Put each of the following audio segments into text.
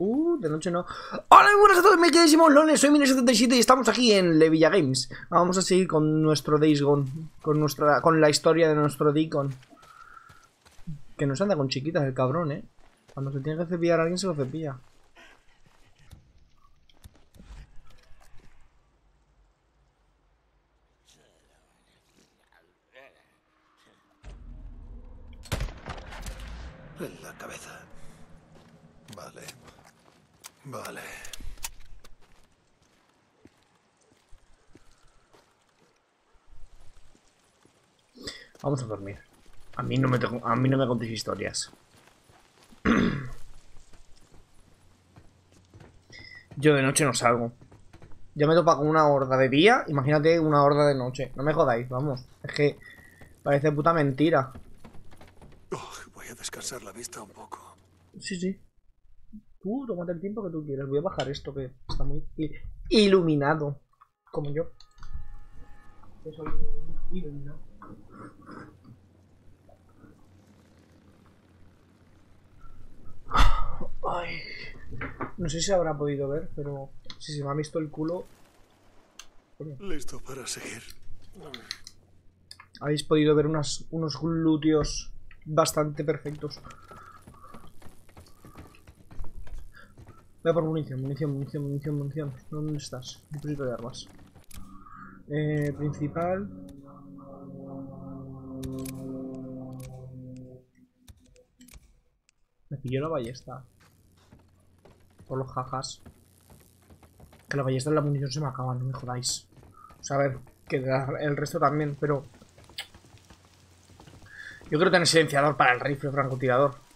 Uh, de noche no. Hola, buenas a todos, mis queridísimos lones. Soy Mine77 y estamos aquí en Levilla Games. Vamos a seguir con nuestro Days Gone. Con, nuestra, con la historia de nuestro Deacon. Que nos anda con chiquitas el cabrón, eh. Cuando se tiene que cepillar a alguien se lo cepilla. En la cabeza. Vale. Vale. Vamos a dormir. A mí no me, tengo- a mí no me contéis historias. Yo de noche no salgo. Yo me topa con una horda de día, imagínate una horda de noche. No me jodáis, vamos. Es que parece puta mentira. Oh, voy a descansar la vista un poco. Sí, sí. Tú, tómate el tiempo que tú quieras. Voy a bajar esto que está muy iluminado. Como yo. Yo soy iluminado. Ay. No sé si habrá podido ver, pero si se me ha visto el culo, Listo para seguir. habéis podido ver unas, unos glúteos bastante perfectos. Voy a por munición, munición, munición, munición, munición. ¿Dónde estás? Depósito de armas. Eh, principal. Me pilló la ballesta. Por los jajas. Que la ballesta y la munición se me acaban, no me jodáis. O sea, a ver, que el resto también, pero... Yo quiero tener silenciador para el rifle francotirador.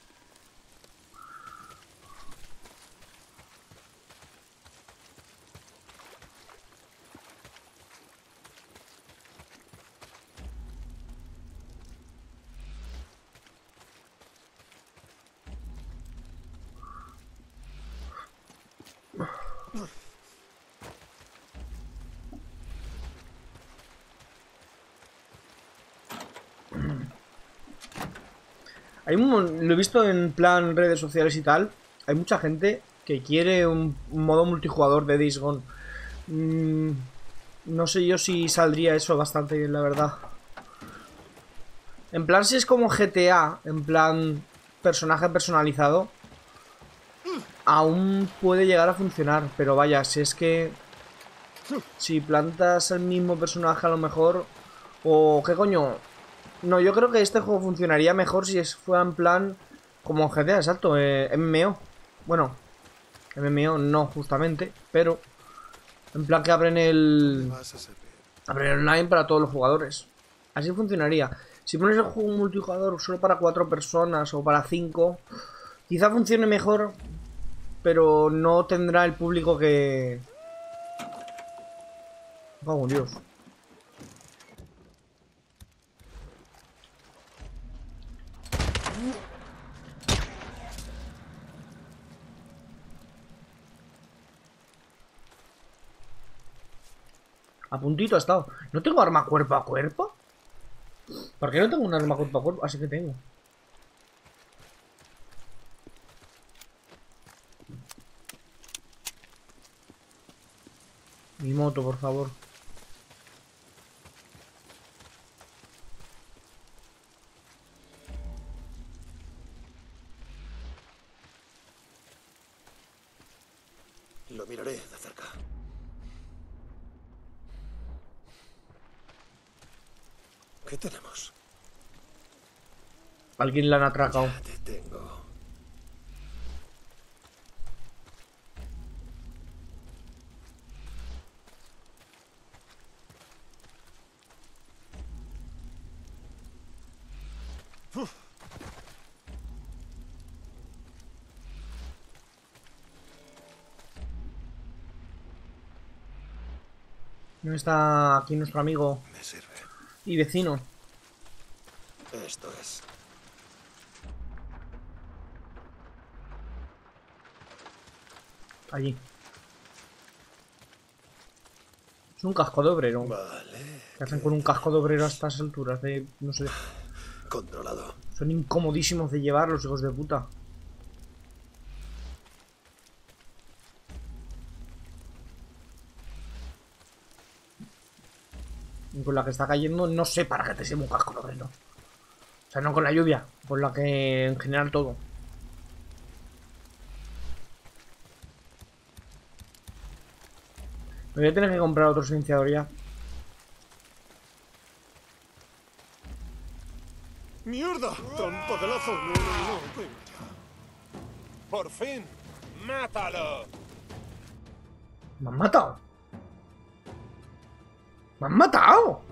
Lo he visto en plan redes sociales y tal. Hay mucha gente que quiere un, un modo multijugador de Days Gone. Mm, no sé yo si saldría eso bastante bien, la verdad. En plan, si es como GTA, en plan personaje personalizado, aún puede llegar a funcionar. Pero vaya, si es que si plantas el mismo personaje a lo mejor, o qué coño, no, yo creo que este juego funcionaría mejor si fuera en plan como GTA, exacto, eh, MMO. Bueno, MMO no justamente, pero en plan que abren el abren online para todos los jugadores. Así funcionaría. Si pones el juego multijugador solo para cuatro personas o para cinco, quizá funcione mejor, pero no tendrá el público que. Vamos, Dios. A puntito ha estado. ¿No tengo arma cuerpo a cuerpo? ¿Por qué no tengo un arma cuerpo a cuerpo? Así que tengo. Mi moto, por favor. Lo miraré de cerca. ¿Qué tenemos? Alguien la han atracado. Ya te tengo. ¿Dónde está aquí nuestro amigo Me sirve. y vecino? Esto es. Allí. Es un casco de obrero. Vale. ¿Qué hacen con un casco de obrero a estas alturas de... no sé... Controlado. Son incomodísimos de llevar los hijos de puta. Y con la que está cayendo, no sé para qué te sirve un casco de obrero. O sea, no con la lluvia, con la que en general todo. Me voy a tener que comprar otro silenciador ya. ¡Mierda! ¡Trampa de lazo! No, no, no. ¡Por fin! ¡Mátalo! ¡Me han matado! ¡Me han matado!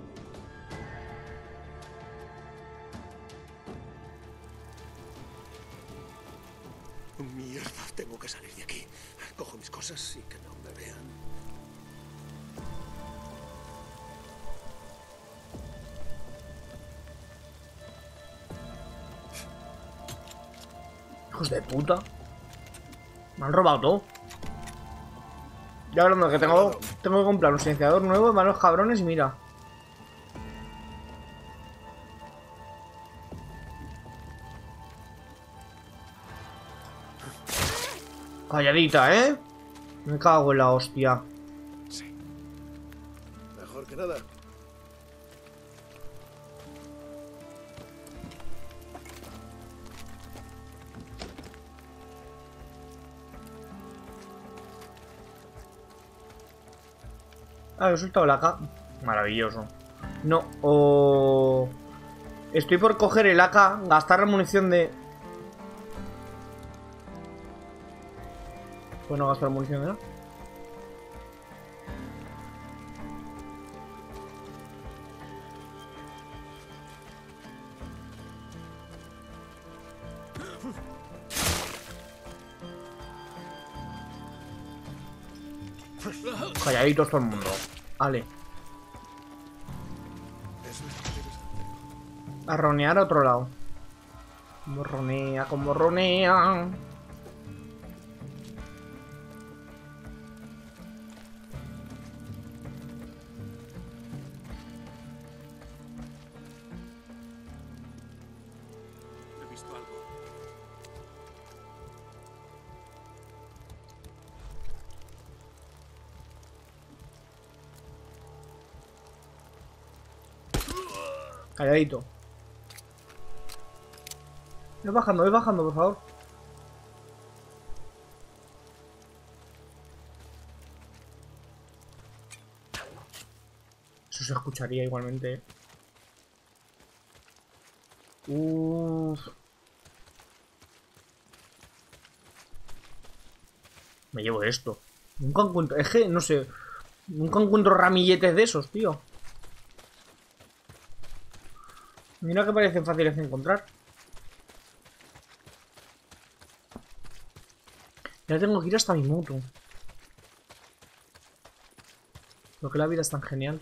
Mierda, tengo que salir de aquí. Cojo mis cosas y que no me vean. Puta. Me han robado todo. Ya hablando que tengo, tengo que comprar un silenciador nuevo, malos cabrones y mira. Calladita, ¿eh? Me cago en la hostia. Sí. Mejor que nada. Ah, he soltado la AK. Maravilloso. No, o... Estoy por coger el AK, gastar la munición de... Bueno, gastar munición, ¿no? Calladitos todo el mundo. Vale. A ronear a otro lado. Como ronea, como ronea. Calladito. Voy bajando, voy bajando, por favor. Eso se escucharía igualmente. Uff. Me llevo esto. Nunca encuentro. Es que, no sé. Nunca encuentro ramilletes de esos, tío. Mira que parecen fáciles de encontrar. Ya tengo que ir hasta mi moto. Lo que la vida es tan genial.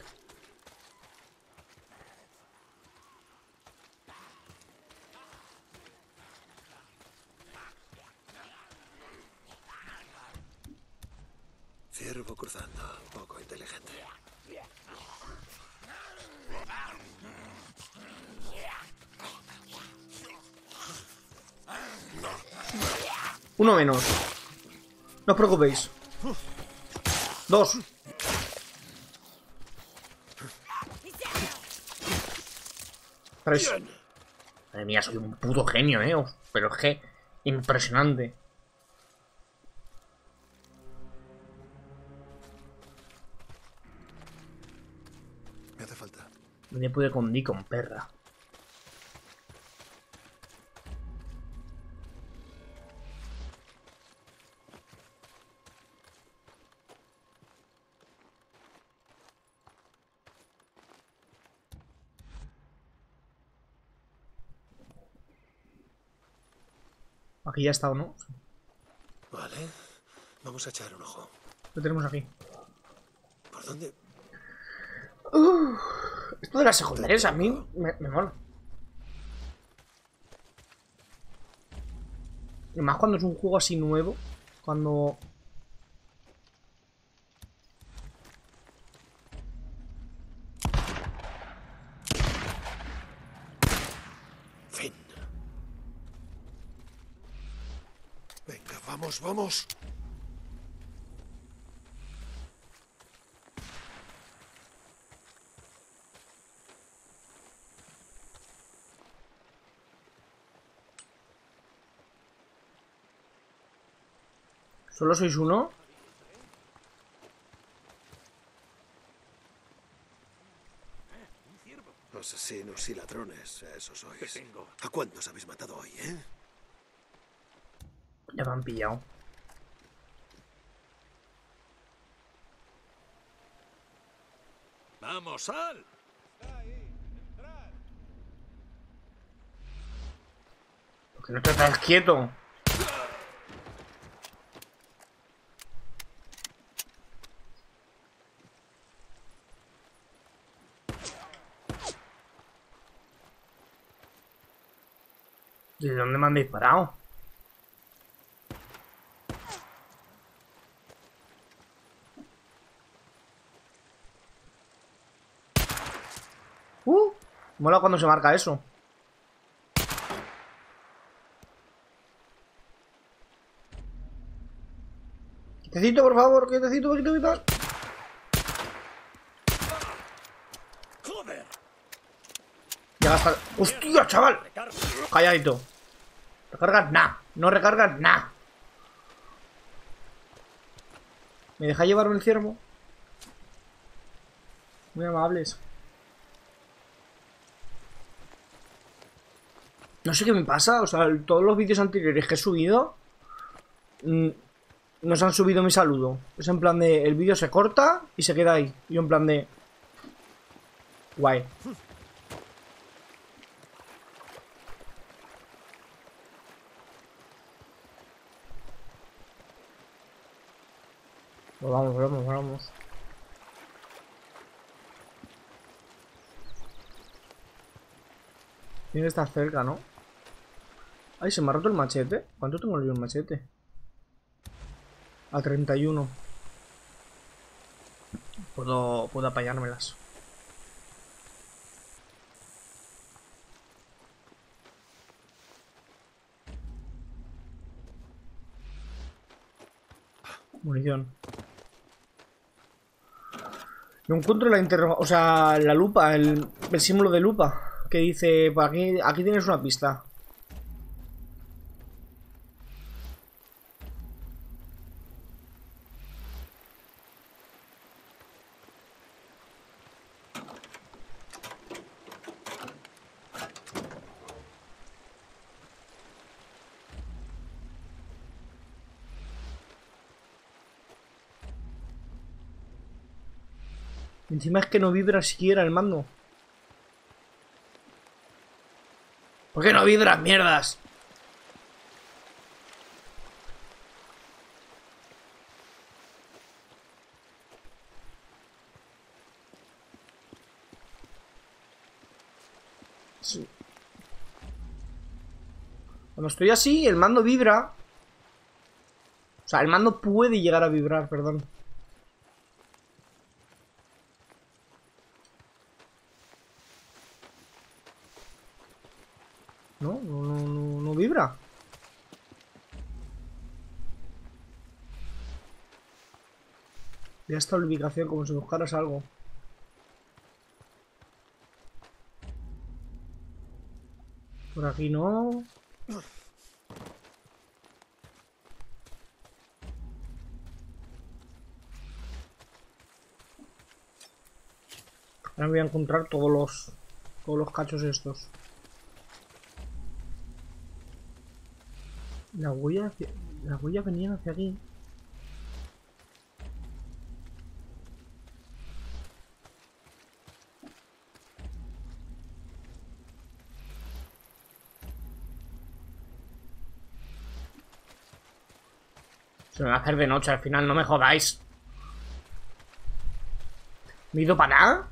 Preocupéis. Dos. Tres. Madre mía, soy un puto genio, eh. Pero es que impresionante. Me hace falta. Me pude con perra. Aquí ya está, ¿o no? Vale. Vamos a echar un ojo. Lo tenemos aquí. ¿Por dónde? Esto de las secundarias a mí me, me mola. Y más cuando es un juego así nuevo. Cuando... Vamos, ¿Solo sois uno? Asesinos y ladrones, eso sois. ¿A cuántos habéis matado hoy, eh? Ya me han pillado. ¡Vamos, sal! ¿Por qué no te estás quieto? ¿De dónde me han disparado? Uh, mola cuando se marca eso. Quietecito, por favor, quietecito, quietecito. ¡Joder! Llega hasta... ¡Hostia, chaval! Calladito. Recargas nah. No recargas nah. ¿Me deja llevarme el ciervo? Muy amables. No sé qué me pasa. O sea, todos los vídeos anteriores que he subido... mm, nos han subido mi saludo. Es en plan de... El vídeo se corta y se queda ahí. Yo en plan de... Guay. Pues vamos, vamos, vamos. Tiene que estar cerca, ¿no? Ay, se me ha roto el machete. ¿Cuánto tengo yo el machete? A 31. Puedo, puedo apañármelas. Munición. No encuentro la interro... O sea, la lupa, el, el símbolo de lupa. Que dice, por aquí, aquí tienes una pista. Encima es que no vibra siquiera el mando. ¿Por qué no vibra, mierdas? Sí. Cuando estoy así, el mando vibra. O sea, el mando puede llegar a vibrar, perdón. No, no, no, no, no vibra. Ya esta ubicación como si buscaras algo. Por aquí no. Ahora voy a encontrar todos los todos los cachos estos. La huella las huellas venían hacia aquí. Se me va a hacer de noche al final, no me jodáis. ¿Me he ido para nada?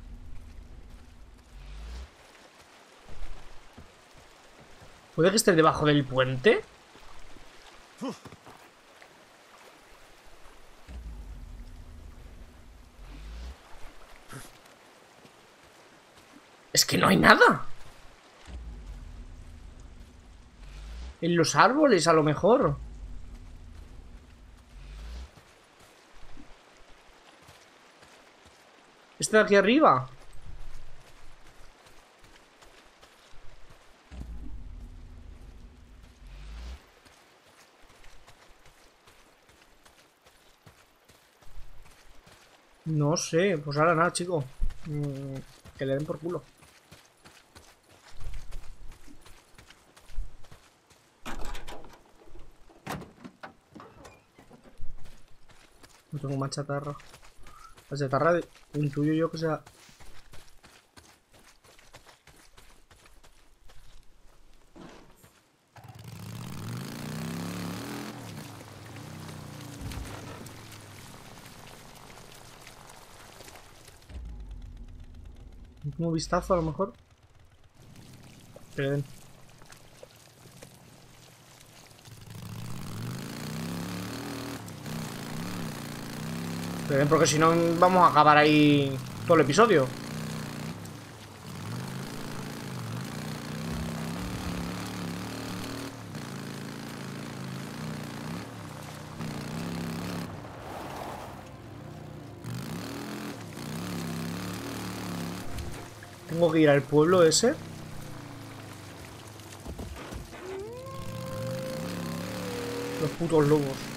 ¿Puede que esté debajo del puente? Es que no hay nada. En los árboles, a lo mejor. ¿Está aquí arriba? No sé, pues ahora nada, chico. Mm, que le den por culo. No tengo más chatarra. La chatarra de- intuyo yo que sea... Un vistazo a lo mejor. Que le den porque si no vamos a acabar ahí todo el episodio. Tengo que ir al pueblo ese. Los putos lobos.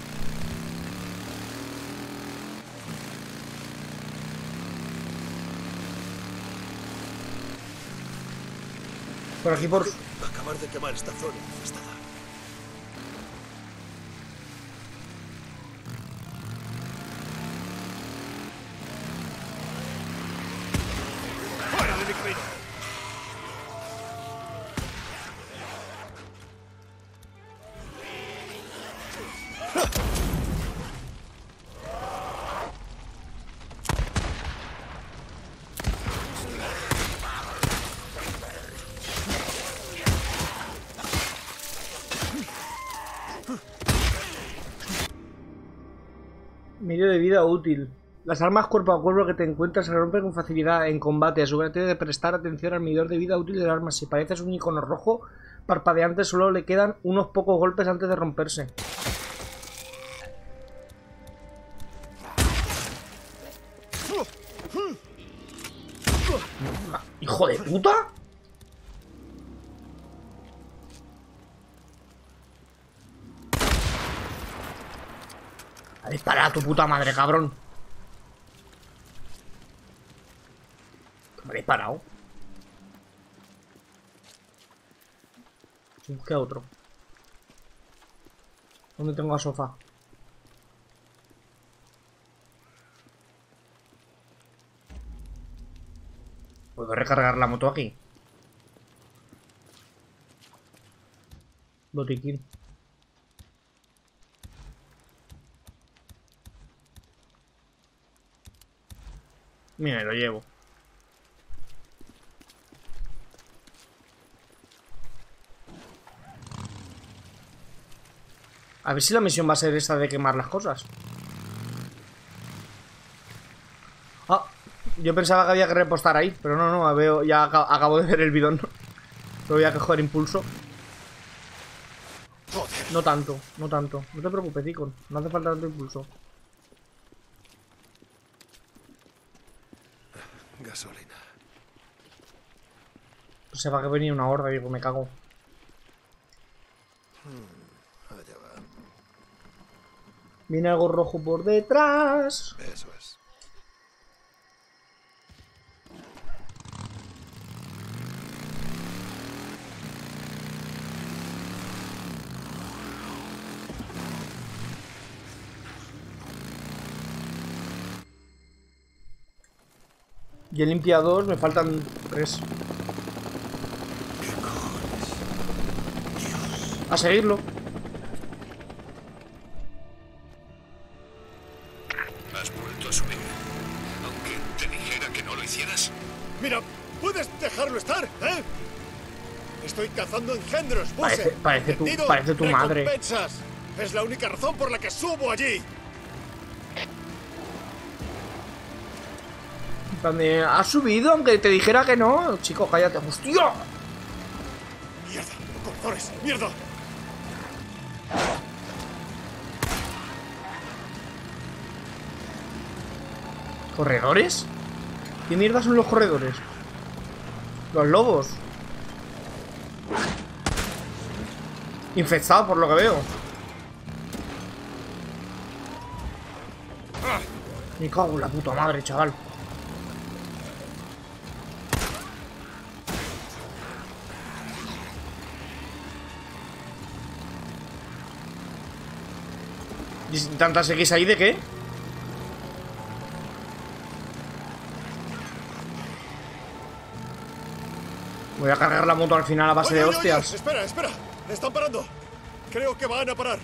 Por aquí por... Acabar de quemar esta zona infestada. Útil. Las armas cuerpo a cuerpo que te encuentras se rompen con facilidad en combate. Asegúrate de prestar atención al medidor de vida útil del arma. Si pareces un icono rojo parpadeante, solo le quedan unos pocos golpes antes de romperse. ¡Hijo de puta! A disparar a tu puta madre, cabrón. Me ha disparado. Busque a otro. ¿Dónde tengo a sofá? ¿Puedo recargar la moto aquí? Botiquín. Mira, lo llevo. A ver si la misión va a ser esta de quemar las cosas. Ah, yo pensaba que había que repostar ahí, pero no, no, veo, ya aca- acabo de ver el bidón. Pero voy a impulso. No tanto, no tanto. No te preocupes, Icon. No hace falta tanto impulso. gasolina. Se va que venía una horda, digo, me cago. Allá va. Viene algo rojo por detrás. Eso es. Y he limpiado dos, me faltan tres. ¿Qué cojones? Dios. A seguirlo. Has vuelto a subir. Aunque te dijera que no lo hicieras. Mira, ¿puedes dejarlo estar, eh? Estoy cazando engendros, Buse. Parece- parece tu- parece tu madre. Es la única razón por la que subo allí. ¿Has subido aunque te dijera que no? Chico, cállate. ¡Hostia! Mierda, corazones, mierda. ¿Corredores? ¿Qué mierda son los corredores? Los lobos. Infectado por lo que veo. Me cago en la puta madre, chaval. ¿Y ¿Tantas X ahí de qué? Voy a cargar la moto al final a base Oye, de oye, oye, hostias. Espera, espera. Están parando. Creo que van a parar.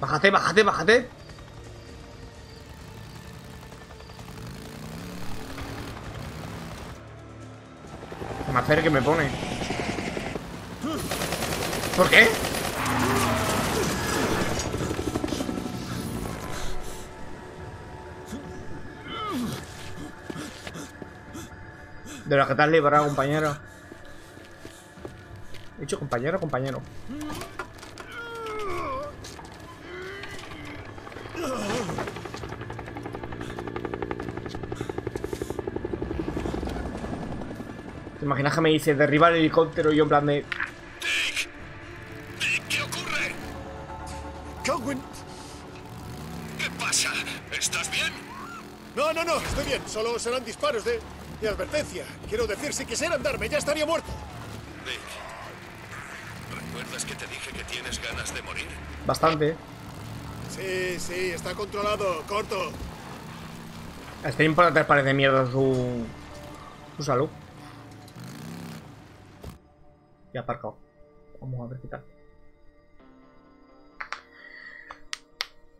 Bájate, bájate, bájate. Que me acerque, me pone. ¿Por qué? De la que te has librado, compañero. He dicho compañero, compañero. ¿Te imaginas que me dice derriba el helicóptero y yo en plan de... Dick. Dick, ¿qué ocurre? Calvin. ¿Qué pasa? ¿Estás bien? No, no, no. Estoy bien. Solo serán disparos de, de advertencia. Quiero decir, si quisieran darme, ya estaría muerto. Dick. ¿Recuerdas que te dije que tienes ganas de morir? Bastante. Sí, sí, está controlado. Corto. A este importante parece mierda su... Su salud. Y aparcado. Vamos a ver qué tal.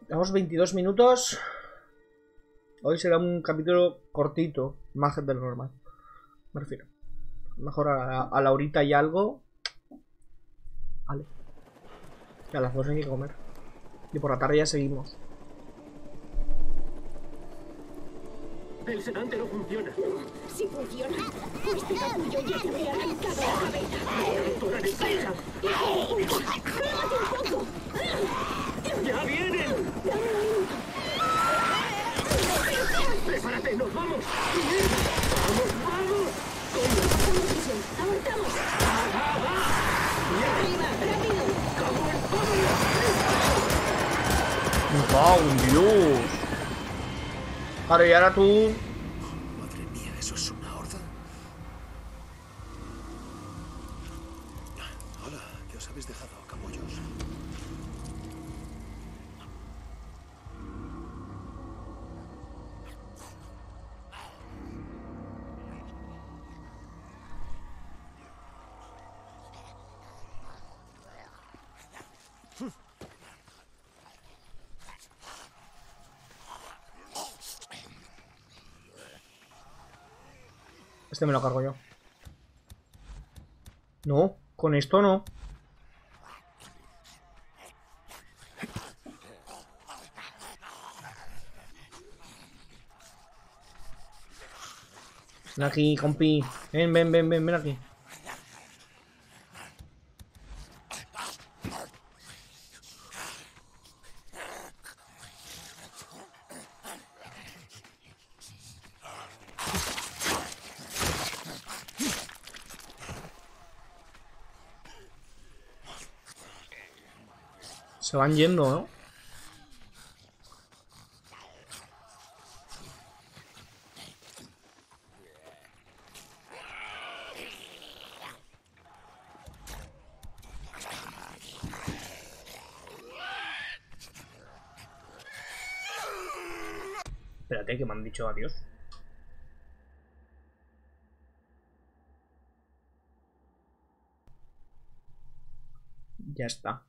Llevamos 22 minutos. Hoy será un capítulo cortito, más de lo normal. Me refiero. Mejor a, a la horita y algo. Vale. Y a las dos hay que comer. Y por la tarde ya seguimos. El sedante no funciona. Si funciona, este capullo ya te habría arrancado la cabeza. ¡Cálmate un poco! ¡Ya vienen! ¡Prepárate, nos vamos! ¡Vamos, vamos! ¡Avanzamos! ¡Arriba, rápido! ¡Me cago en Dios! Claro, y ahora tú... Este me lo cargo yo. No, con esto no. Ven aquí, compi. Ven, ven, ven, ven, ven aquí. Van yendo, ¿no? Espérate, que me han dicho adiós. Ya está.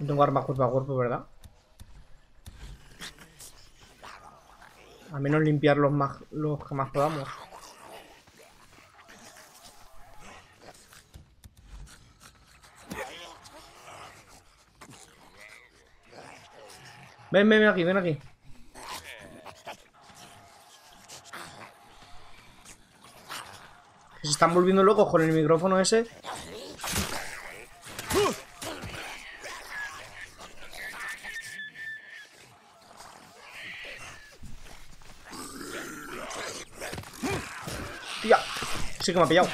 No tengo armas cuerpo a cuerpo, ¿verdad? A menos limpiar los, más, los que más podamos. Ven, ven, ven aquí, ven aquí. Se están volviendo locos con el micrófono ese. Sí que me ha pillado.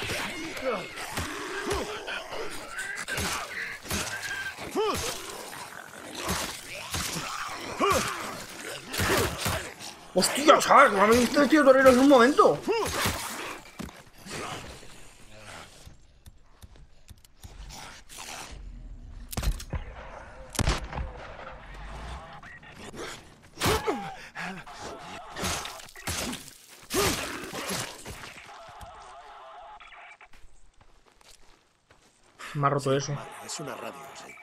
¡Hostia, chaval! Me visto el tío torero en un momento. Me ha roto eso. Vale, es una radio, sí.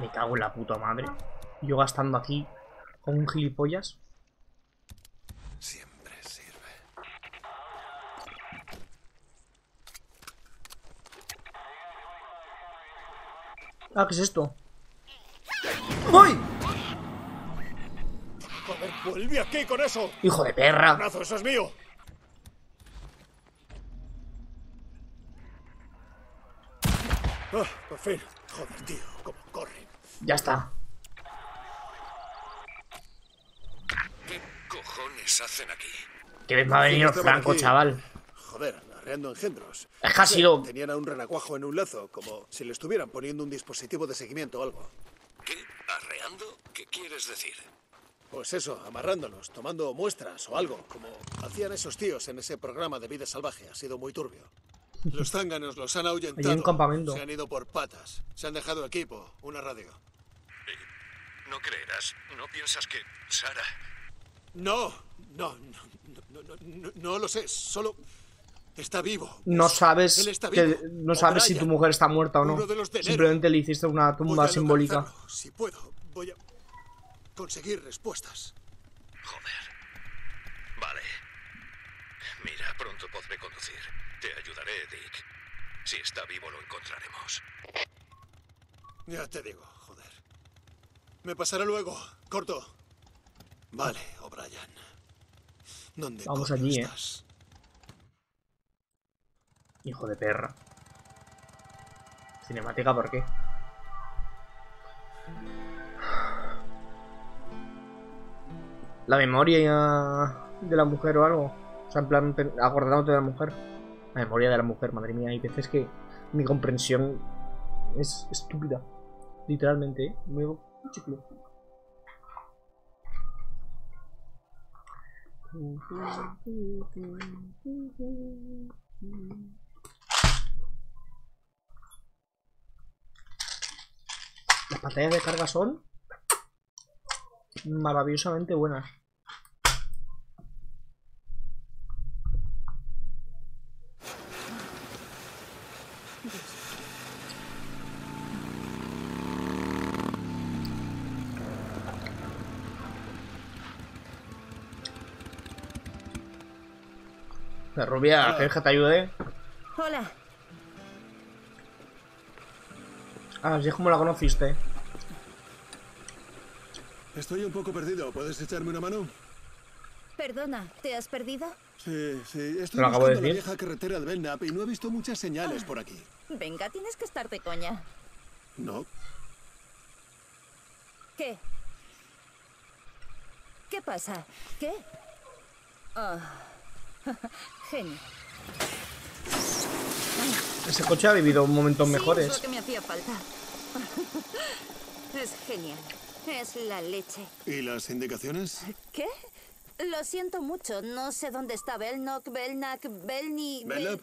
Me cago en la puta madre. Yo gastando aquí con un gilipollas. Siempre sirve. Ah, ¿qué es esto? ¡Uy! Vuelve aquí con eso. ¡Hijo de perra! Brazo, eso es mío. Ah, por fin. Joder, tío, cómo corren. Ya está. ¿Qué cojones hacen aquí? Que vez me ha venido Franco, aquí. chaval. Joder, arreando engendros. Es que ha sido- Tenían a un renacuajo en un lazo, como si le estuvieran poniendo un dispositivo de seguimiento o algo. ¿Qué? ¿Arreando? ¿Qué quieres decir? Pues eso, amarrándolos, tomando muestras o algo, como hacían esos tíos en ese programa de vida salvaje. Ha sido muy turbio. Los zánganos los han ahuyentado. Allí en un campamento. Se han ido por patas. Se han dejado equipo, una radio. No creerás. ¿No piensas que Sara... No, no, no, no, no, no, no lo sé. Solo está vivo. No Es- sabes él está que vivo. no sabes si tu mujer está muerta o no. Simplemente le hiciste una Voy tumba a simbólica. Si puedo, voy a conseguir respuestas. Joder. Vale. Mira, pronto podré conducir. Te ayudaré, Dick. Si está vivo lo encontraremos. Ya te digo, joder. Me pasará luego. Corto. Vale, O'Brien. ¿Dónde Vamos allí, eh. estás? Hijo de perra. Cinemática, ¿por qué? La memoria de la mujer o algo. O sea, en plan, te- acordándote de la mujer. La memoria de la mujer, madre mía. Hay veces que mi comprensión es estúpida. Literalmente, ¿eh? Me un chicle. Las pantallas de carga son maravillosamente buenas. La rubia, ¿quieres que te ayude? Hola. Ah, así es como la conociste. Estoy un poco perdido. ¿Puedes echarme una mano? Perdona, ¿te has perdido? Sí, sí. Estoy lo acabo de la vieja carretera de Belknap y no he visto muchas señales por aquí. Venga, tienes que estar de coña. No. ¿Qué? ¿Qué pasa? ¿Qué? Ah. Genial. Ese coche ha vivido momentos Sí, mejores. es lo que me hacía falta. es genial. Es la leche. ¿Y las indicaciones? ¿Qué? Lo siento mucho. No sé dónde está Belnock, Belnack, Belni... Bel- Belknap.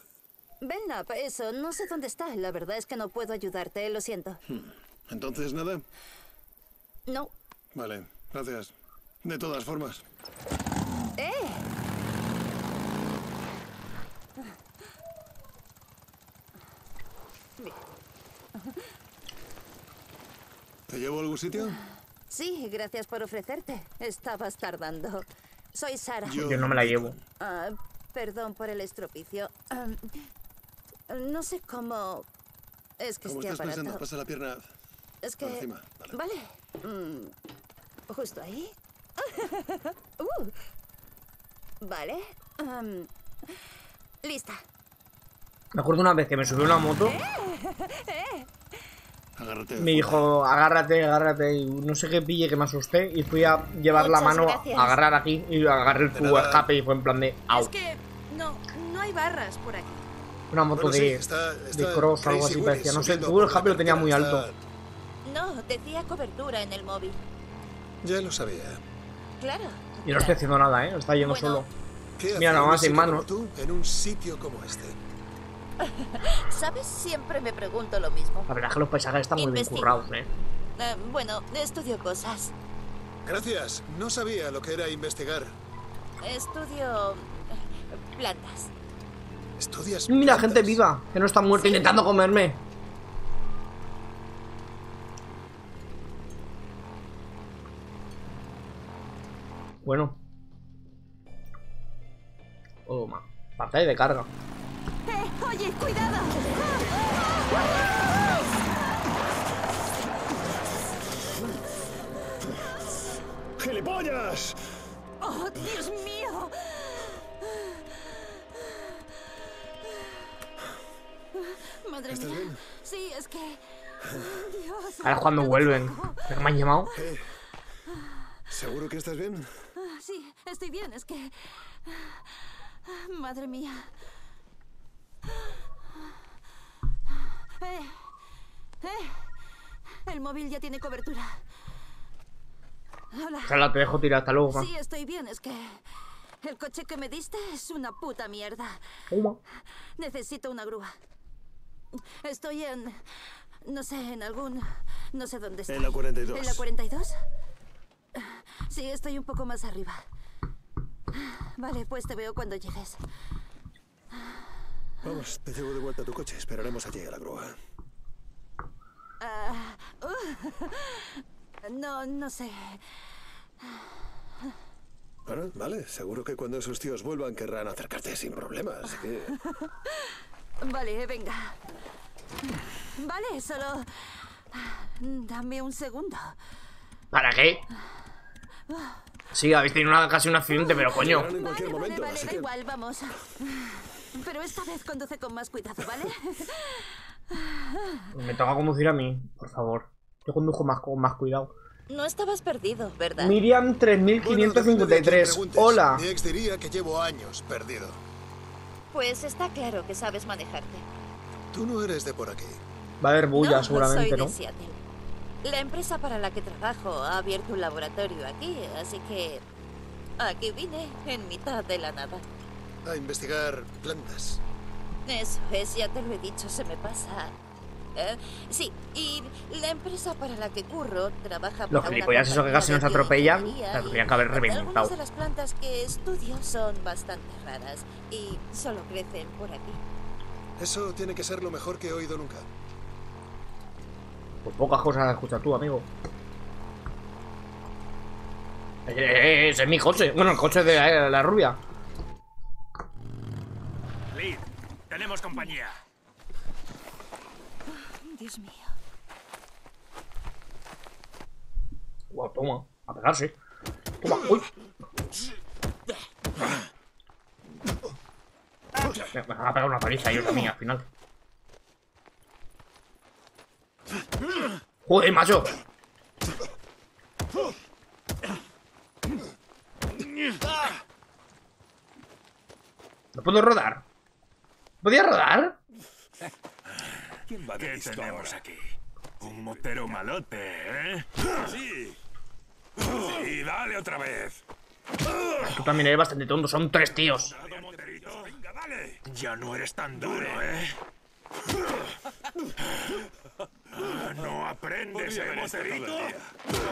Belknap, eso. No sé dónde está. La verdad es que no puedo ayudarte. Lo siento. Entonces nada. No. Vale, gracias. De todas formas. ¡Eh! ¿Te llevo a algún sitio? Sí, gracias por ofrecerte. Estabas tardando. Soy Sara. Yo no me la llevo. Ah, perdón por el estropicio. Am, no sé cómo... Es que ¿Cómo este estás aparato... pensando? Pasa la pierna. Es que... por encima, vale. Vale. Mm, Justo ahí. Uh. Vale. Lista. Me acuerdo una vez que me subió una moto. Agárrate. Me dijo, agárrate, agárrate. Y no sé qué pille que me asusté. Y fui a llevar la mano, gracias. a agarrar aquí. Y agarré el tubo escape y fue en plan de. Au. Es que no, no hay barras por aquí. Una moto Bueno, sí, de, está- de está cross o algo así parecía. No sé, el tubo escape lo tenía muy alto. No, decía cobertura en el móvil. Ya lo sabía. Claro. Y no estoy haciendo nada, ¿eh? Está yendo Bueno. solo. ¿Qué Mira, nada más manos. como tú en un sitio como este? ¿Sabes? Siempre me pregunto lo mismo. La verdad es que los paisajes están muy bien currados, ¿eh? Eh, bueno, estudio cosas. Gracias. No sabía lo que era investigar. Estudio eh, plantas. Estudias. Mira, plantas. gente viva, que no está muerta intentando comerme. Bueno. Toma. Pantalla de carga. ¡Eh! ¡Oye, cuidado! ¡Gilipollas! ¡Oh, Dios mío! Madre ¿Estás mía. bien? Sí, es que. Dios. Ahora es cuando vuelven. ¿Qué me han llamado? Eh, ¿Seguro que estás bien? Ah, Sí, estoy bien, es que. Madre mía. Eh, eh, el móvil ya tiene cobertura. Hola. Sala, te dejo tirar. Hasta luego, ma. Sí, estoy bien, es que. El coche que me diste es una puta mierda. Toma. Necesito una grúa. Estoy en. No sé, en algún. No sé dónde estoy. En la 42. ¿En la 42? Sí, estoy un poco más arriba. Vale, pues te veo cuando llegues. Vamos, te llevo de vuelta a tu coche. Esperaremos allí a la grúa. Ah, uh. No, no sé. Bueno, vale. Seguro que cuando esos tíos vuelvan querrán acercarte sin problemas. Así que... Vale, venga. Vale, solo. Dame un segundo. ¿Para qué? Sí, habéis tenido una- casi un accidente, pero coño. Vale, vale, vale, da igual, vamos. Pero esta vez conduce con más cuidado, ¿vale? Me toca conducir a mí, por favor. Yo conduzco más con más cuidado. No estabas perdido, ¿verdad? Miriam Bueno, depende de quién 3553. preguntes. Hola. Mi ex diría que llevo años perdido. Pues está claro que sabes manejarte. Tú no eres de por aquí. Va a haber bulla, no, seguramente, soy ¿no? de Seattle. La empresa para la que trabajo ha abierto un laboratorio aquí, así que aquí vine en mitad de la nada. A investigar plantas. Eso es, ya te lo he dicho, se me pasa. Eh, sí, y la empresa para la que curro trabaja para Los gilipollas, eso que casi nos atropellan, la tendrían que haber reventado. Algunas de las plantas que estudio son bastante raras y solo crecen por aquí. Eso tiene que ser lo mejor que he oído nunca. Pues pocas cosas escuchas tú, amigo. Eh, eh, ese es mi coche. Bueno, el coche de la, la rubia. Tenemos compañía. Dios mío. Guau, toma. A pegarse. Toma. Uy. Me me van a pegar una paliza a mí al final. Joder, macho. ¿No puedo rodar? ¿Podía rodar? ¿Quién va ¿Qué tenemos aquí? Un motero malote, ¿eh? Sí. Sí, dale otra vez. Tú también eres bastante tonto, son tres tíos. Venga, dale. Ya no eres tan duro, ¿eh? ¿No aprendes, eh, moterito?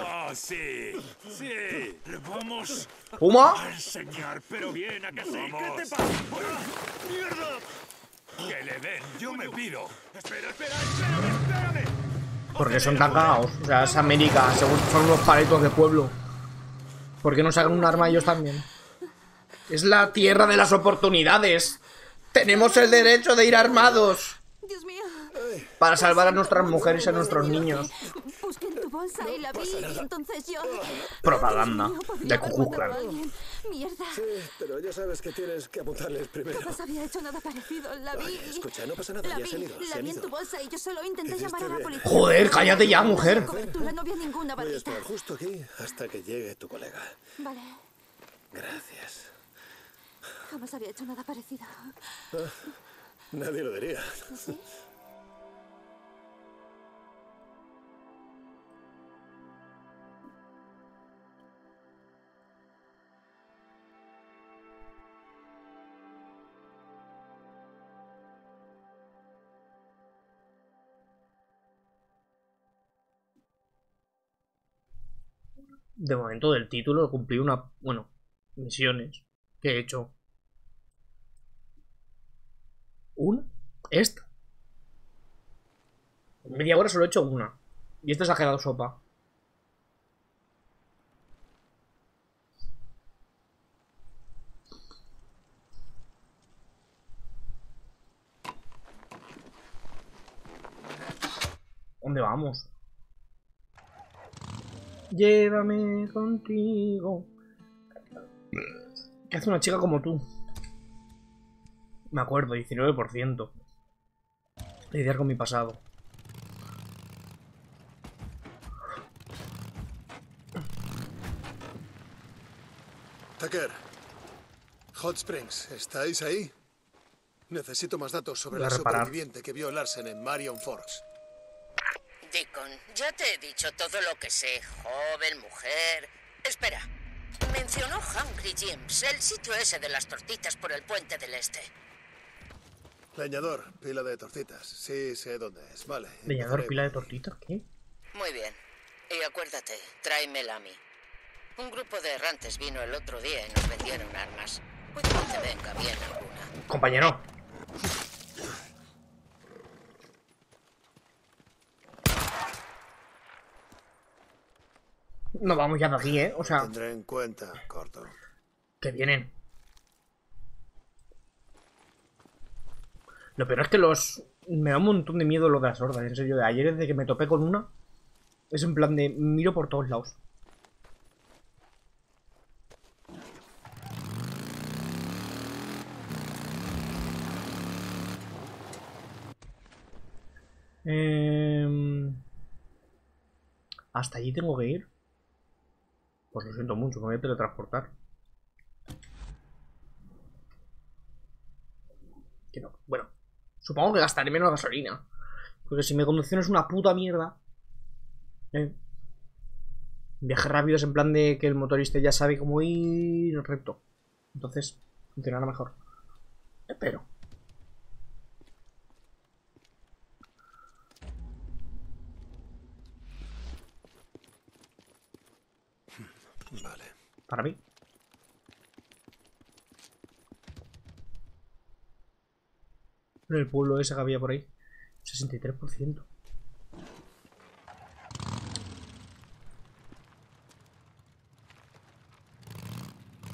Oh, sí. Sí. Le vamos ¿Puma? a enseñar, pero bien a que sí. ¿Qué te pasa? ¡Mierda! Que le den, yo me pido. Espera, espera, espérame, espérame. Porque son tan cagados. O sea, es América, según son unos paletos de pueblo. ¿Por qué no sacan un arma ellos también? Es la tierra de las oportunidades. Tenemos el derecho de ir armados Dios mío. para salvar a nuestras mujeres y a nuestros niños. Busquen tu bolsa y la vi y entonces yo... Propaganda de. Mierda. Sí, pero ya sabes que tienes que apuntarles primero. Jamás había hecho nada parecido. La vi. Oye, escucha, no pasa nada, La ya se han vi, ido, la se han vi en ido. tu bolsa y yo solo intenté Hiciste llamar a la bien. policía. Joder, cállate ya, mujer. Cobertura, no había ninguna Voy a batita. estar justo aquí hasta que llegue tu colega. Vale, Gracias. jamás había hecho nada parecido. Nadie lo diría. ¿Sí? De momento del título he cumplido una... Bueno, misiones que he hecho. ¿Una? ¿Esta? En media hora solo he hecho una. Y esta se ha sopa. ¿Dónde vamos? Llévame contigo. ¿Qué hace una chica como tú? Me acuerdo, 19%. Lidiar con mi pasado. Tucker. Hot Springs, ¿estáis ahí? Necesito más datos sobre la reparar. superviviente que vio Larsen en Marion Forks. Deacon, ya te he dicho todo lo que sé. Joven, mujer. Espera. Mencionó Hungry Jim's, el sitio ese de las tortitas por el puente del este. Leñador, pila de tortitas. Sí, sé dónde es. Vale. Leñador, pila de tortitas, ¿qué? Muy bien. Y acuérdate, tráemela a mí. Un grupo de errantes vino el otro día y nos vendieron armas. Puede que te venga bien alguna. Compañero. No vamos ya de aquí, ¿eh? O sea, Tendré en cuenta, corto. que vienen. Lo peor es que los... Me da un montón de miedo lo de las hordas, en serio. De ayer desde que me topé con una... Es en plan de... Miro por todos lados. Em, Hasta allí tengo que ir. Pues lo siento mucho, me voy a teletransportar. Que no. Bueno, supongo que gastaré menos gasolina. Porque si mi conducción es una puta mierda. eh, Viaje rápido es en plan de que el motorista ya sabe cómo ir recto. Entonces, funcionará mejor. Espero. Para mí. En el pueblo ese que había por ahí. 63%.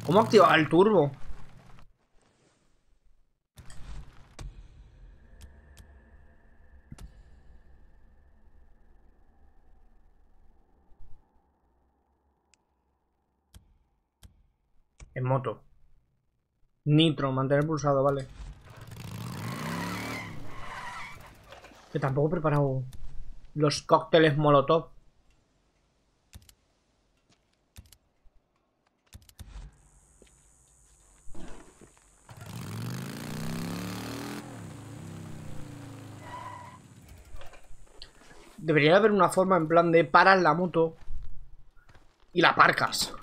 ¿Cómo activar el turbo? Moto. Nitro, mantener pulsado, vale. Que tampoco he preparado los cócteles molotov. Debería haber una forma en plan de parar la moto y la aparcas.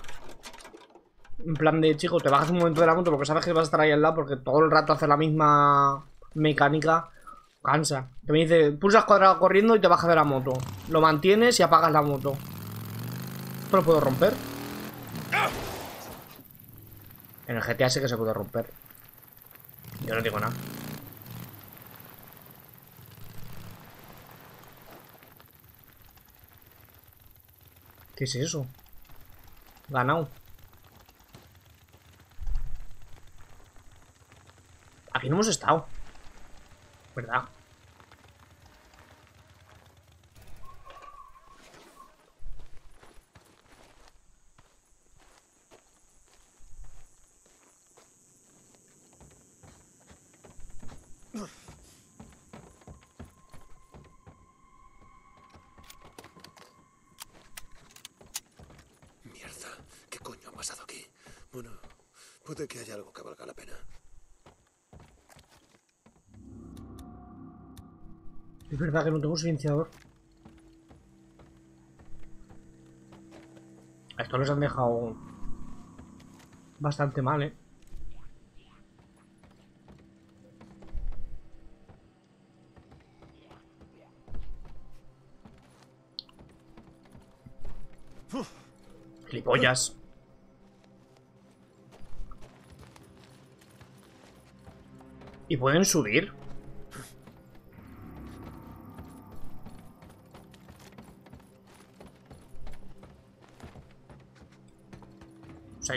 En plan de, chico, te bajas un momento de la moto porque sabes que vas a estar ahí al lado porque todo el rato hace la misma mecánica. Cansa. Te me dice, pulsas cuadrado corriendo y te bajas de la moto. Lo mantienes y apagas la moto. ¿Esto lo puedo romper? En el GTA sí que se puede romper. Yo no digo nada. ¿Qué es eso? Ganado. Aquí no hemos estado. ¿Verdad? Mierda, ¿qué coño ha pasado aquí? Bueno, puede que haya algo que valga la pena. Es verdad que no tengo silenciador. A esto les han dejado bastante mal, ¿eh? Gilipollas. ¿Y pueden subir?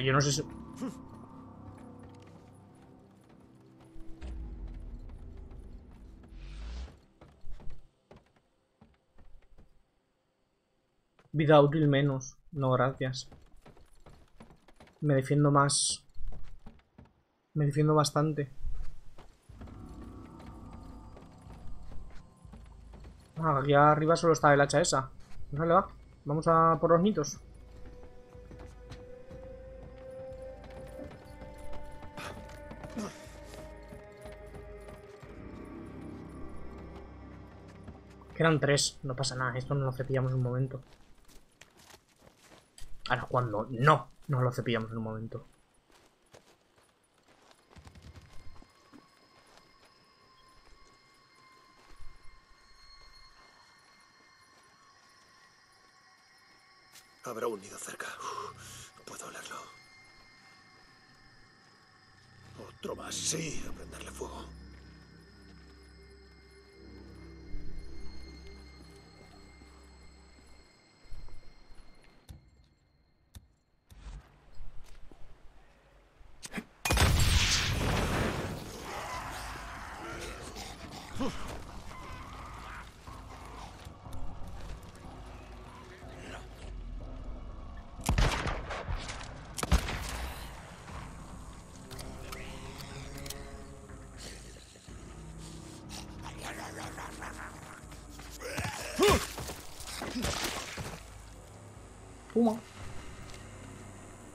Yo no sé si... Vida útil menos. No, gracias. Me defiendo más. Me defiendo bastante. Ah, aquí arriba solo está el hacha esa. Vale, va. Vamos a por los nitos. Quedan tres, no pasa nada, esto no lo cepillamos un momento. Ahora, cuando no, no lo cepillamos en un momento.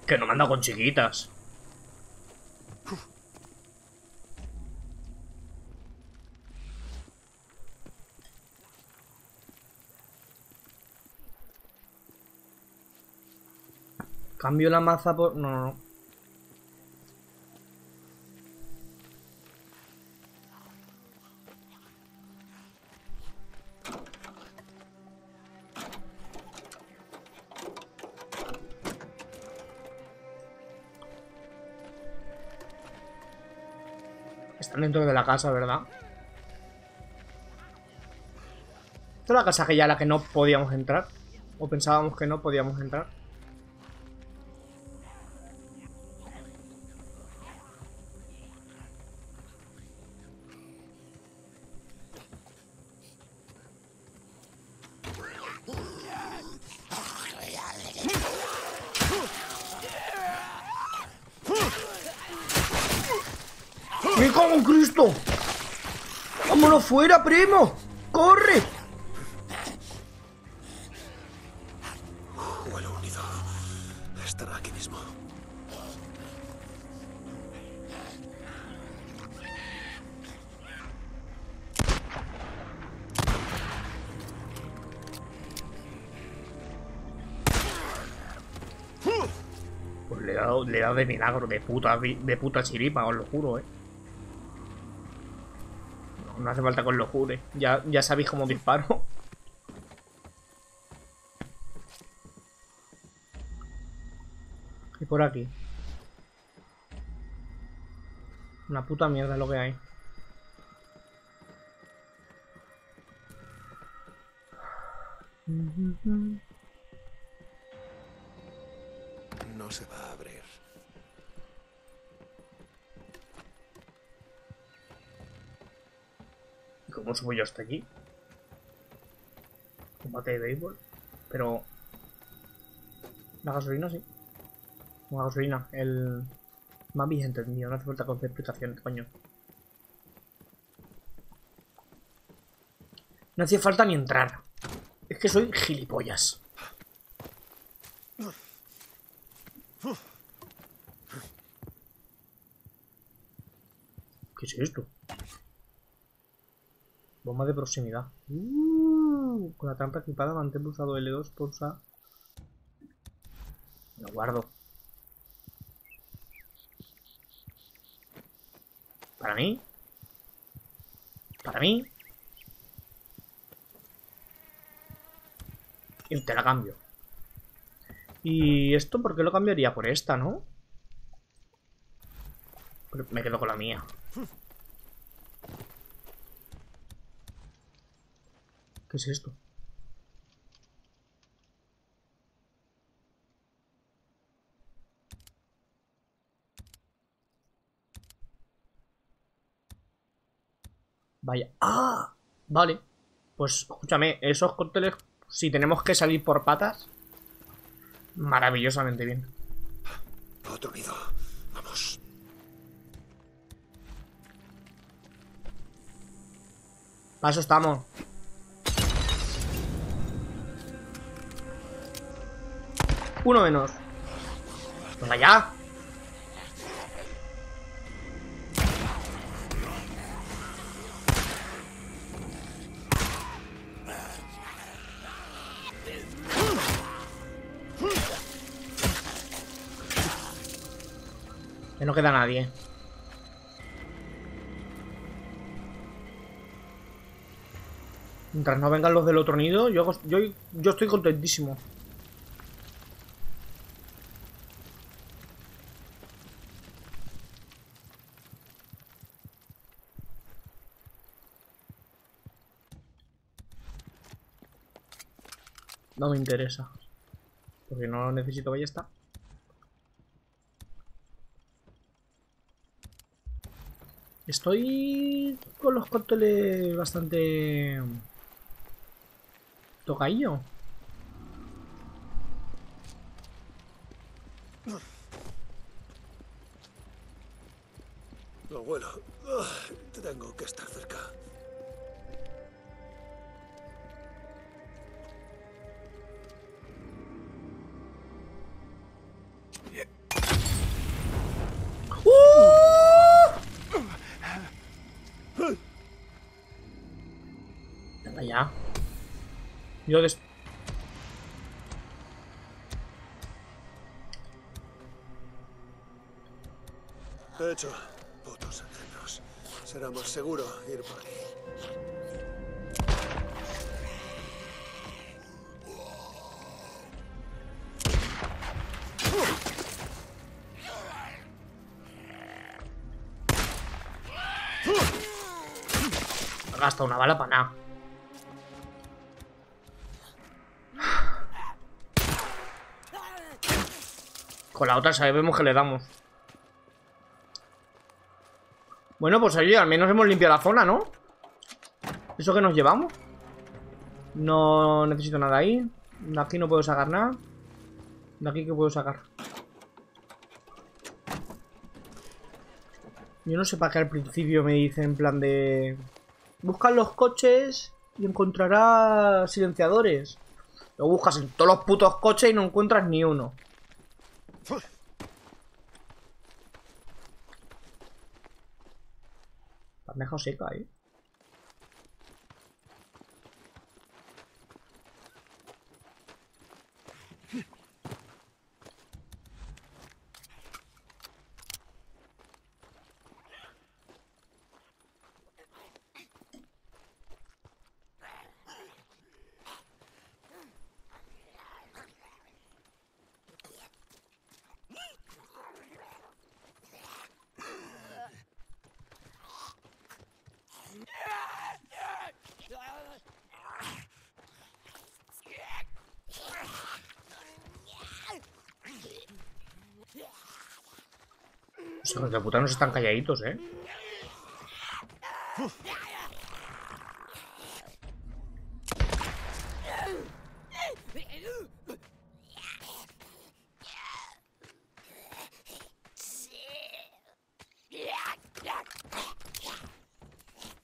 Que no manda con chiquitas. Cambio la maza por... No. Dentro de la casa, ¿verdad? Esta es la casa que ya la que no podíamos entrar. O pensábamos que no podíamos entrar. Estará aquí mismo. Pues le he dado, le he de milagro, de puta, de puta chiripa, os lo juro, eh. No, no hace falta que os lo jure. Ya, ya sabéis cómo disparo. por aquí. Una puta mierda lo que hay. No se va a abrir. ¿Y cómo subo yo hasta aquí? Combate de béisbol. Pero... La gasolina sí. Con la gasolina. El... Más bien entendido, no hace falta conocer coño. No hacía falta ni entrar. Es que soy gilipollas. ¿Qué es esto? Bomba de proximidad. Uh, con la trampa equipada mantén pulsado L2, pulsa... Lo guardo. ¿Para mí? ¿Para mí? Y te la cambio. ¿Y esto por qué lo cambiaría por esta, no? Pero me quedo con la mía. ¿Qué es esto? Vaya. ¡Ah! Vale. Pues escúchame, esos cócteles, si tenemos que salir por patas, maravillosamente bien. Otro nido. Vamos. Para eso estamos. Uno menos. Venga ya. No queda nadie. Mientras no vengan los del otro nido, yo, yo, yo estoy contentísimo. No me interesa. Porque no necesito ballesta. Estoy con los cócteles bastante... Tocaillo. Lo bueno. Ah, Tengo que estar cerca. Yo. De hecho, putos engendros. Será más seguro ir por aquí. Gasta una bala para nada. Con la otra sabemos que le damos. Bueno, pues oye, al menos hemos limpiado la zona, ¿no? ¿Eso que nos llevamos? No necesito nada ahí. De aquí no puedo sacar nada. De aquí que puedo sacar. Yo no sé para qué al principio me dicen en plan de... Busca los coches y encontrarás silenciadores. Lo buscas en todos los putos coches y no encuentras ni uno. Me has dejado seca, eh. Los hijos de puta nos están calladitos, eh.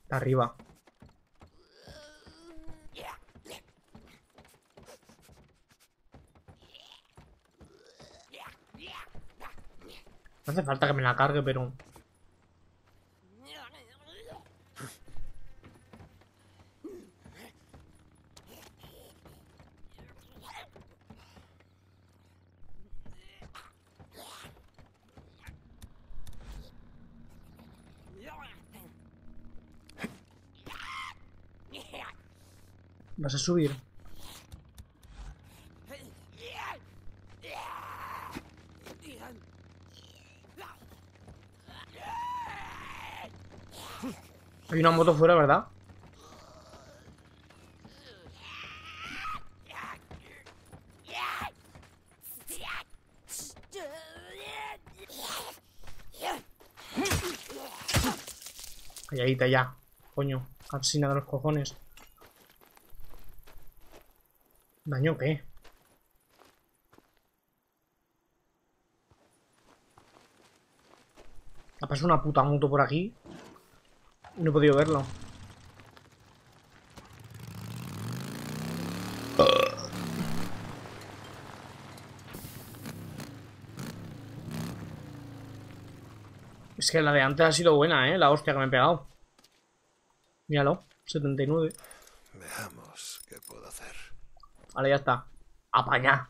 Arriba. hace falta que me la cargue, pero... ¿Vas a subir? Hay una moto fuera, ¿verdad? Calladita ya. Coño, asesina de los cojones. ¿Daño qué? Ha pasado una puta moto por aquí. No he podido verlo. Es que la de antes ha sido buena, ¿eh? La hostia que me he pegado. Míralo, 79. Veamos qué puedo hacer. Vale, ya está. Apañá.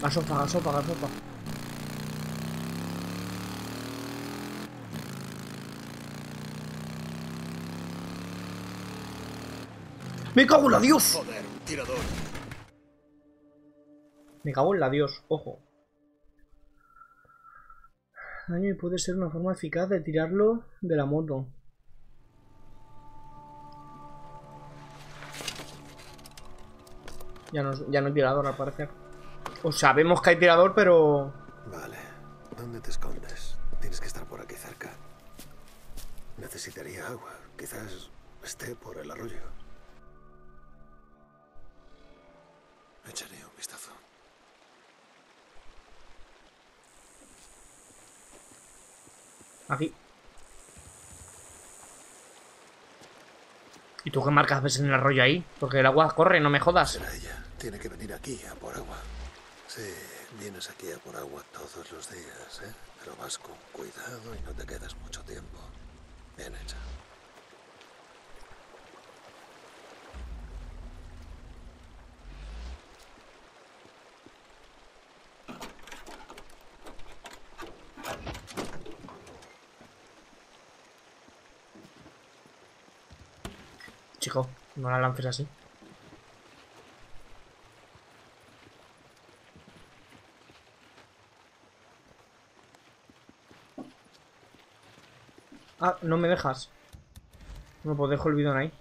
Gasofa, gasofa, gasofa. ¡Me cago en la Dios! Joder, tirador. Me cago en la Dios, ojo. Daño y puede ser una forma eficaz de tirarlo de la moto. Ya no, ya no hay tirador al parecer. O sabemos que hay tirador, pero... Vale. ¿Dónde te escondes? Tienes que estar por aquí cerca. Necesitaría agua. Quizás esté por el arroyo. Aquí. ¿Y tú qué marcas ves en el arroyo ahí? Porque el agua corre, no me jodas. Será ella. Tiene que venir aquí a por agua. Sí, vienes aquí a por agua todos los días, ¿eh? Pero vas con cuidado y no te quedas mucho tiempo. Bien hecha. Chico, no la lances así. Ah, no me dejas. No, pues dejo el bidón ahí.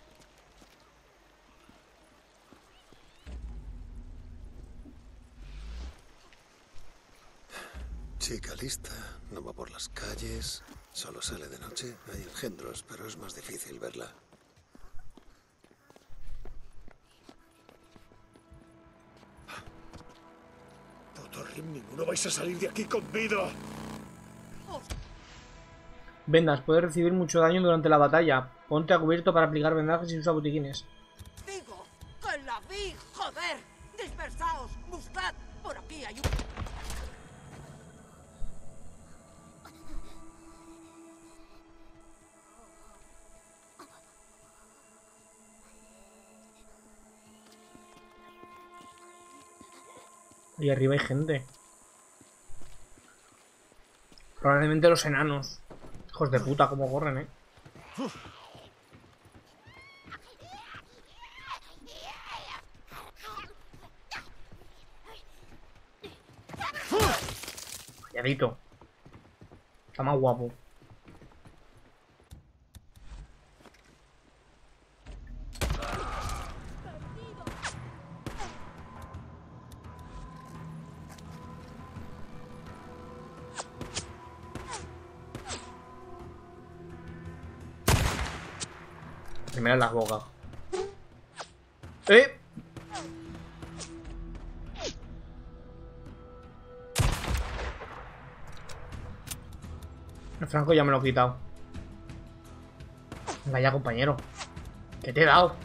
Chica lista, no va por las calles, solo sale de noche. Hay engendros, pero es más difícil verla. Ninguno vais a salir de aquí con vida. Vendas, puedes recibir mucho daño durante la batalla. Ponte a cubierto para aplicar vendajes y usa botiquines. Digo, que la vi, joder. Dispersaos, buscad. Por aquí hay un... Ahí arriba hay gente. Probablemente los enanos. Hijos de puta, cómo corren, eh. Calladito. Está más guapo. Primero las bocas. El franco ya me lo he quitado. Venga ya, compañero. ¿Qué te he dado?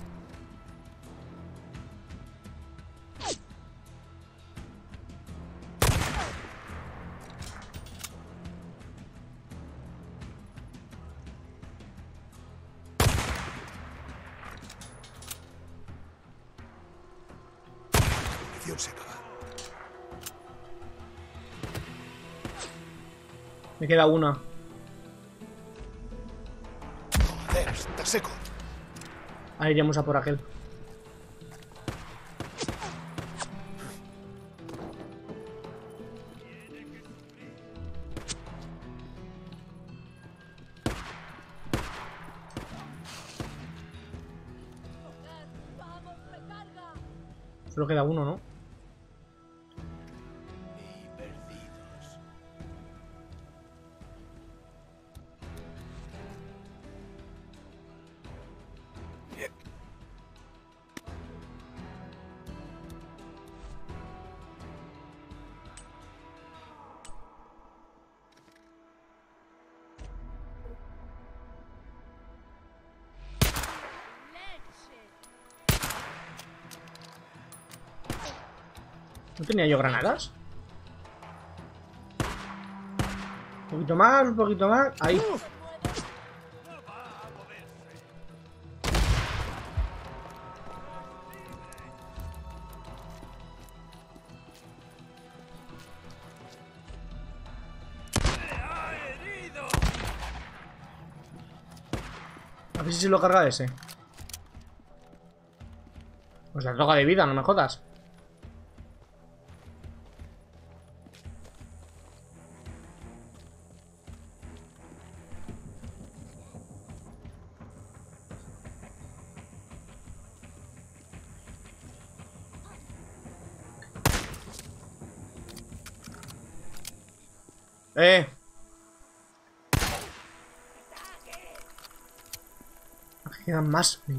Me queda una. Joder, está seco. Ahí iremos a por aquel. Tenía yo granadas? Un poquito más, un poquito más. Ahí. A ver si lo carga ese. Pues la droga de vida, no me jodas.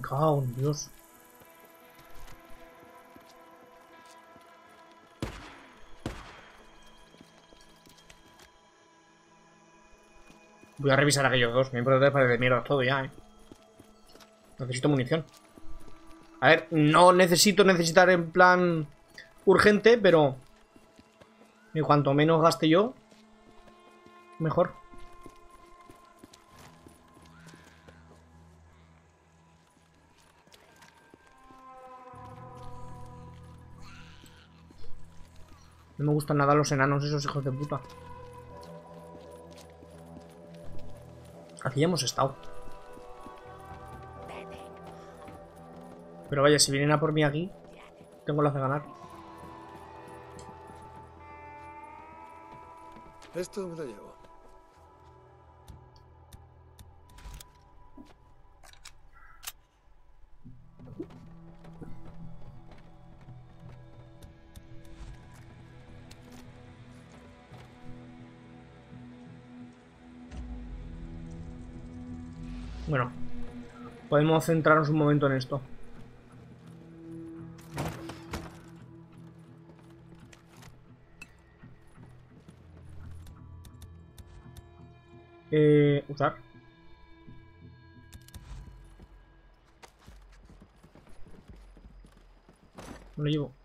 Cago Dios. Voy a revisar aquellos dos. Me importa para de mierda todo ya, eh. Necesito munición. A ver, no necesito necesitar en plan urgente, pero... Y cuanto menos gaste yo, mejor. Gustan nada los enanos, esos hijos de puta. Aquí ya hemos estado. Pero vaya, si vienen a por mí aquí, tengo las de ganar. Esto me lo llevo. Podemos centrarnos un momento en esto. Eh, usar. Llevo.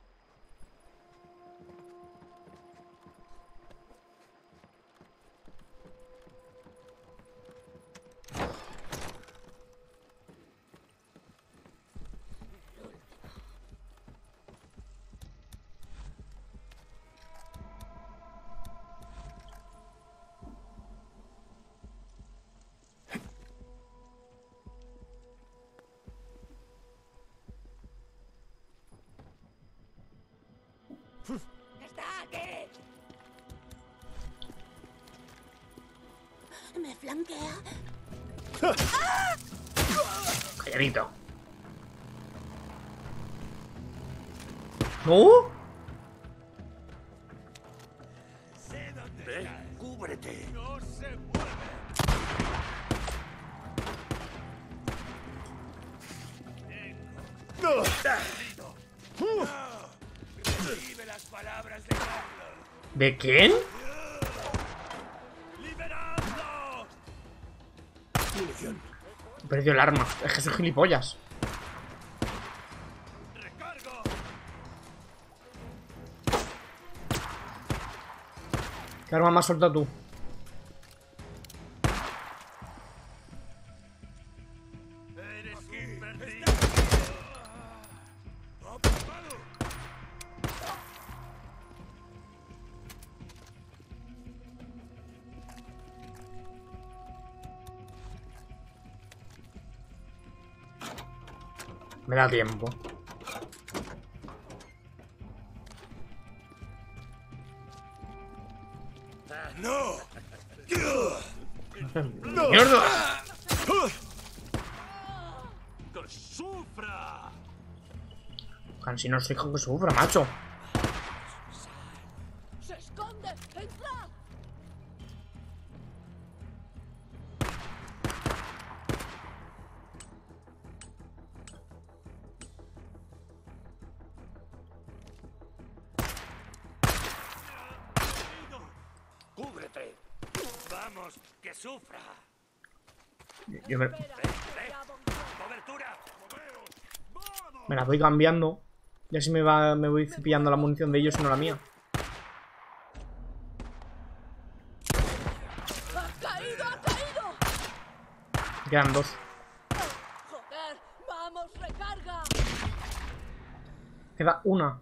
¿De quién? Perdido el arma. Es que soy gilipollas. ¿Qué arma más suelta tú? Da tiempo. ¡No! ¡Mierda! ¡Que sufra! Cansino es hijo que sufra, macho. Voy cambiando. Y así me, va, me voy pillando la munición de ellos y no la mía. Quedan dos. Queda una.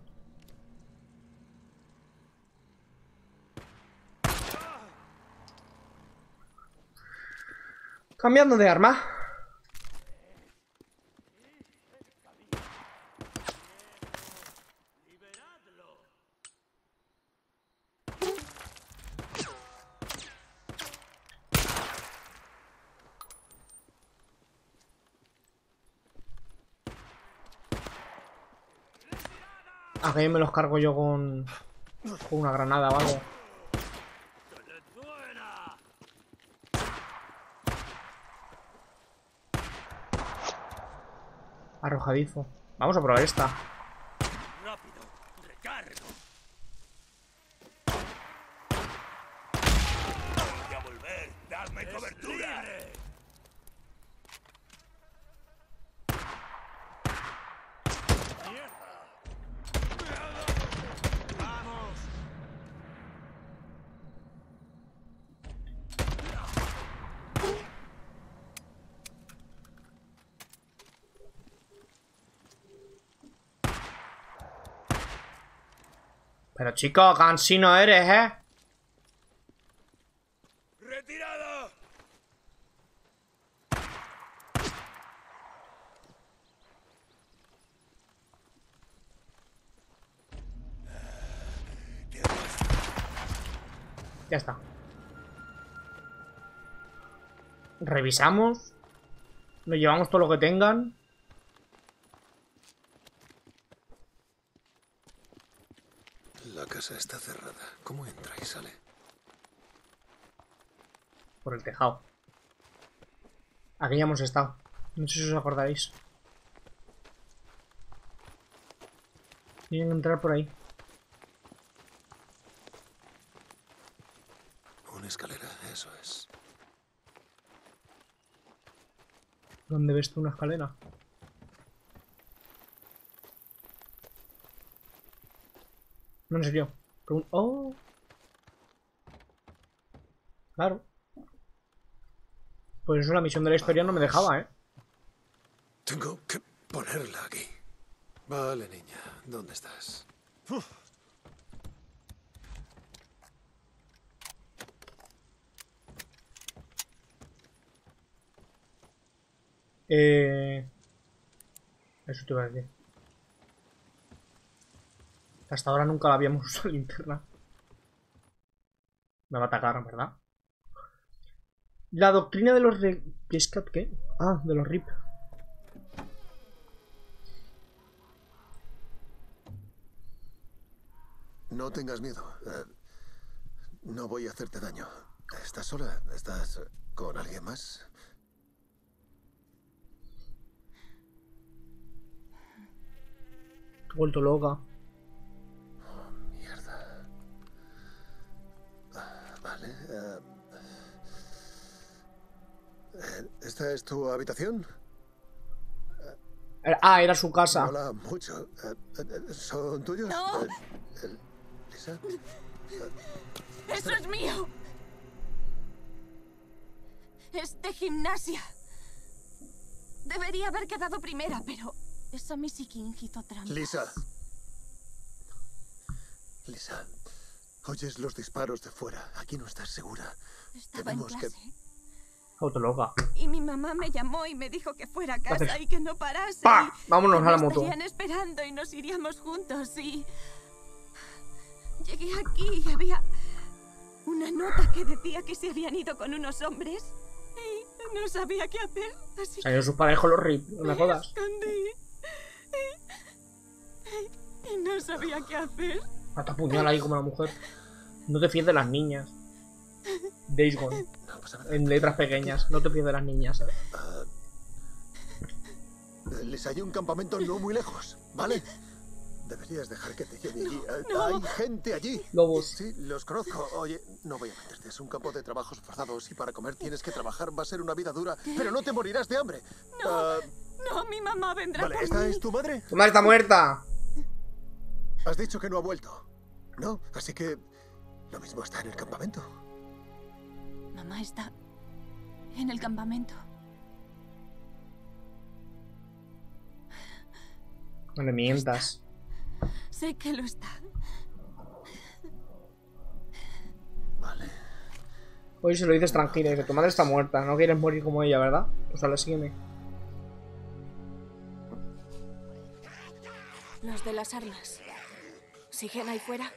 Cambiando de arma. Aquí me los cargo yo con, con una granada o. Arrojadizo. Vamos a probar esta. ¡Rápido! ¡Recargo! ¡Voy a volver! ¡Dadme cobertura! ¡Vamos! Pero chico, cansino eres, ¿eh? ¡Retirada! Ya está. Revisamos. Nos llevamos todo lo que tengan. La casa está cerrada. ¿Cómo entra y sale? Por el tejado. Aquí ya hemos estado. No sé si os acordaréis. Tienen que entrar por ahí. Una escalera, eso es. ¿Dónde ves tú una escalera? No, en serio. Pregun- ¡Oh! Claro. Pues eso la misión de la historia no me dejaba, ¿eh? Tengo que ponerla aquí. Vale, niña. ¿Dónde estás? Eh... Eso te iba a decir. Hasta ahora nunca la habíamos usado linterna. Me va a atacar, ¿verdad? La doctrina de los... Re... ¿Qué es qué? Ah, de los RIP. No tengas miedo. Eh, no voy a hacerte daño. ¿Estás sola? ¿Estás con alguien más? Vuelto loca. Vale. eh, ¿Esta es tu habitación? Eh, Ah, era su casa. Hola, mucho. Eh, ¿Son tuyos? No. ¿Lisa? ¡Eso es mío! Es de gimnasia. Debería haber quedado primera, pero esa Missy King hizo trampa. Lisa. Lisa. Oyes los disparos de fuera. Aquí no estás segura. Estaba en Tenemos que... clase. Autoloca. Y mi mamá me llamó y me dijo que fuera a casa y que no parase. ¡Pa! y Vámonos que a la moto. estarían esperando y nos iríamos juntos y... Llegué aquí y había una nota que decía que se habían ido con unos hombres y no sabía qué hacer, así Salieron sus padres con los rip, no me jodas. escondí. Y no sabía qué hacer. Hasta puñal ahí como la mujer. No te fíes de las niñas. Days Gone. No. En letras pequeñas. No te fíes de las niñas. Ah, les hay un campamento no muy lejos, ¿vale? Deberías dejar que te lleve allí. Hay gente allí. Lobos. Sí, los conozco. Oye, no voy a meterte. Es un campo de trabajos forzados y para comer tienes que trabajar. Va a ser una vida dura, pero no te morirás de hambre. Ah, No, mi mamá vendrá vale, por ¿esta mí. es tu madre? Tu madre está muerta. Has dicho que no ha vuelto. No, así que lo mismo está en el campamento. Mamá está en el campamento. No le mientas. Sé que lo está. Vale. Hoy se lo dices tranquila, que tu madre está muerta. No quieres morir como ella, ¿verdad? Pues ahora sígueme. Los de las armas. ¿Siguen ahí fuera?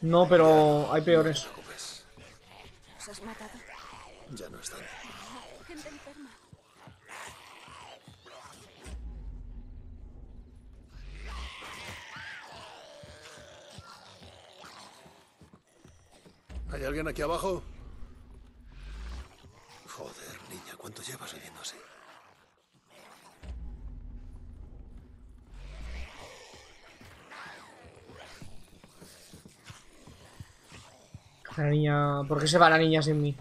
No, pero hay peores. ¿Los has matado? Ya no están. Gente enferma. ¿Hay alguien aquí abajo? Joder, niña, ¿cuánto llevas oyendo así? La niña... ¿Por qué se va la niña sin mí?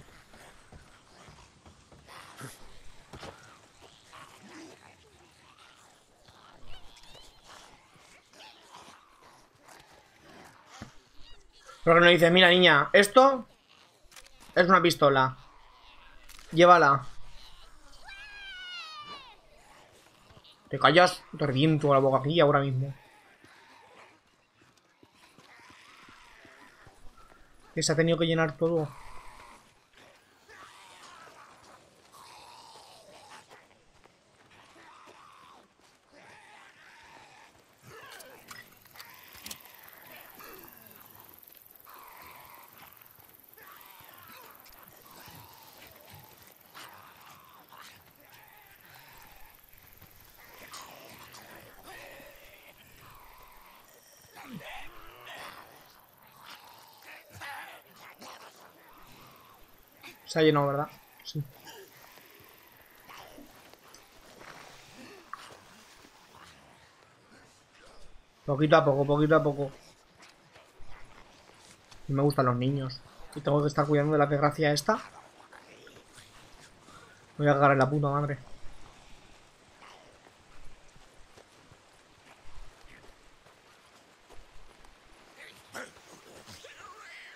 Porque no dices, mira niña, esto es una pistola. Llévala. Te callas, te reviento la boca aquí ahora mismo. Que se ha tenido que llenar todo. Se ha llenado, ¿verdad? Sí. Poquito a poco, poquito a poco. Y me gustan los niños. Y tengo que estar cuidando de la desgracia esta. Voy a cagar en la puta madre.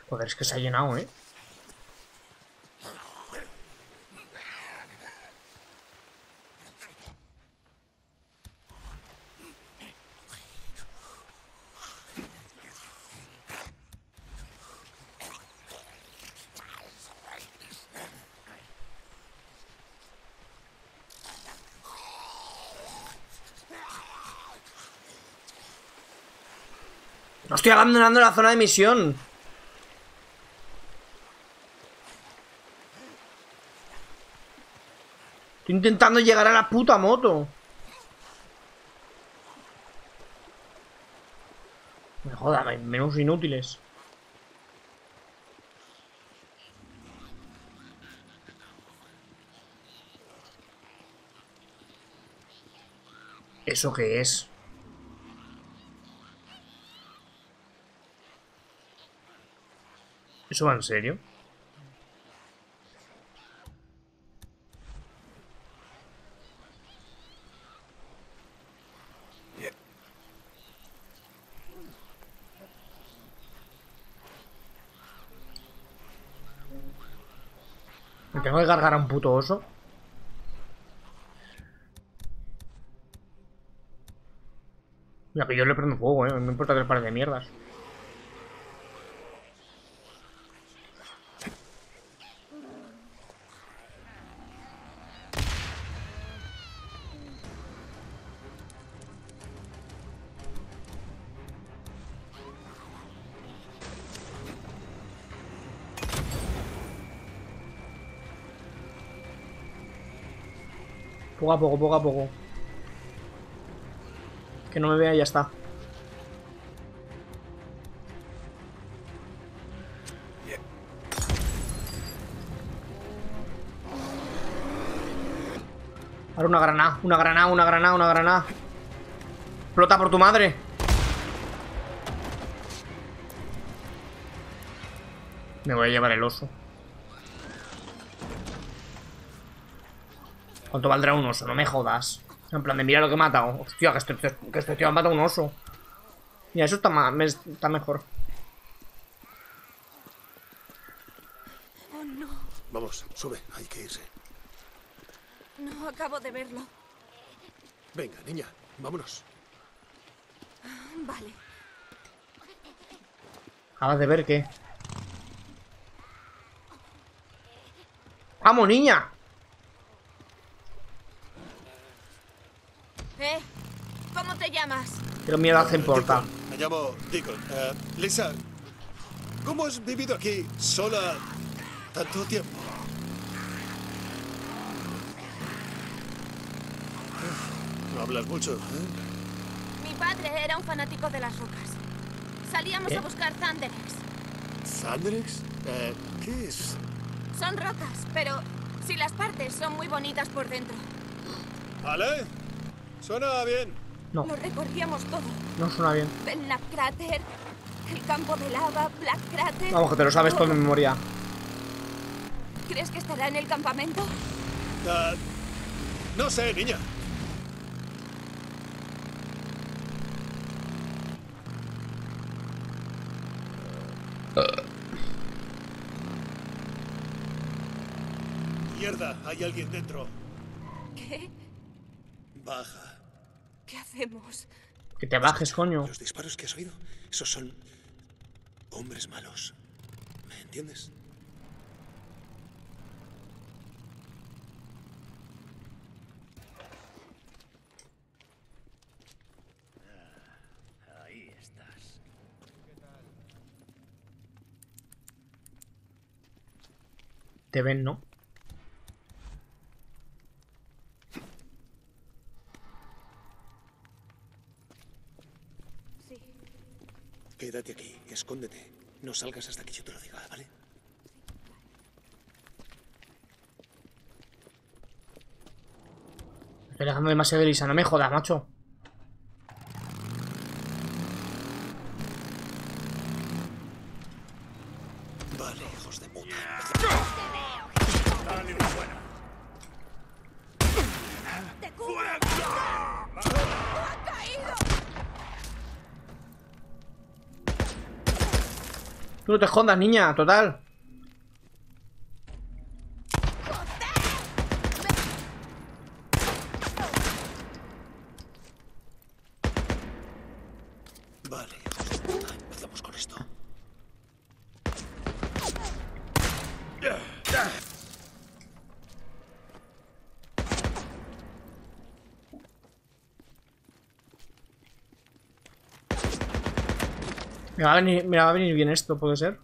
Joder, es que se ha llenado, ¿eh? Estoy abandonando la zona de misión. Estoy intentando llegar a la puta moto. Me joda, me- menos inútiles. ¿Eso qué es? ¿Eso va en serio? ¿Me tengo que cargar a un puto oso? Mira que yo le prendo fuego, eh. No importa que le pare de mierdas. Poco a poco, poco a poco. Que no me vea ya está. Ahora una granada, una granada, una granada, una granada. Explota por tu madre. Me voy a llevar el oso. ¿Cuánto valdrá un oso? No me jodas. En plan de mira lo que he matado. Hostia, que este, que este tío ha matado un oso. Mira, eso está, está mejor. Oh, no. Vamos, sube, hay que irse. No acabo de verlo. Venga, niña, vámonos. Vale. Acabas de ver qué. ¡Vamos, niña! ¿Eh? ¿Cómo te llamas? Pero mierda hace importa. Me llamo Deacon. Eh, Lisa, ¿cómo has vivido aquí sola tanto tiempo? No hablas mucho, ¿eh? Mi padre era un fanático de las rocas. Salíamos a buscar Thunderex. ¿Sandrex? Eh, ¿Qué es? Son rocas, pero si las partes son muy bonitas por dentro. ¿Vale? Suena bien. No, Lo recorríamos todo. no suena bien. Belknap Crater, el campo de lava, Black Crater. Vamos, que te lo sabes todo de memoria. ¿Crees que estará en el campamento? Ah, no sé, niña. Mierda, hay alguien dentro. ¿Qué? Baja. Que te bajes, coño. Los disparos que has oído, esos son hombres malos. ¿Me entiendes? Ahí estás. Te ven, ¿no? Sí. Quédate aquí, escóndete. No salgas hasta que yo te lo diga, ¿vale? Estoy dejando demasiado de Lisa. No me jodas, macho. Vale, hijos de puta. Dale una buena. ¡Te cubro! Tú no te jodas, niña, total. Vale, hijos de puta. Empezamos con esto. Me va a venir, me va a venir bien esto, ¿puede ser?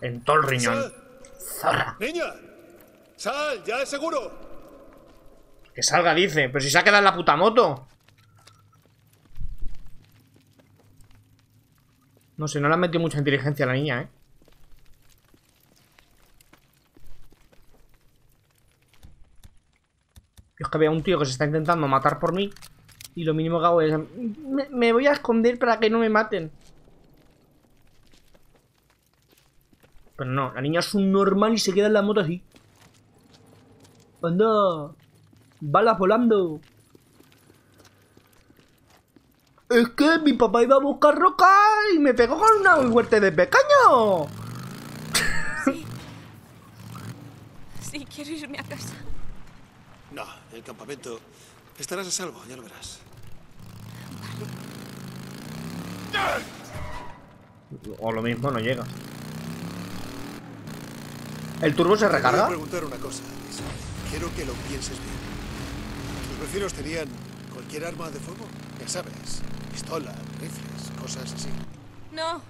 En todo el riñón. ¡Sal! Zorra. ¡Niña! ¡Sal! ¡Ya es seguro! Que salga, dice. Pero si se ha quedado en la puta moto. No sé, no le han metido mucha inteligencia a la niña, ¿eh? Yo es que veo a un tío que se está intentando matar por mí. Y lo mínimo que hago es... Me, voy a esconder para que no me maten. Pero no, la niña es un normal y se queda en la moto así. Anda. Balas volando. Es que mi papá iba a buscar roca y me pegó con una huerte de pequeño. Sí. Sí, quiero irme a casa. No, el campamento. Estarás a salvo, ya lo verás. O lo mismo, no llega. ¿El turbo se Te voy a recarga? preguntar una cosa, Lisa. Quiero que lo pienses bien. vecinos tenían cualquier arma de fuego? Ya sabes, pistolas, rifles, cosas así. No,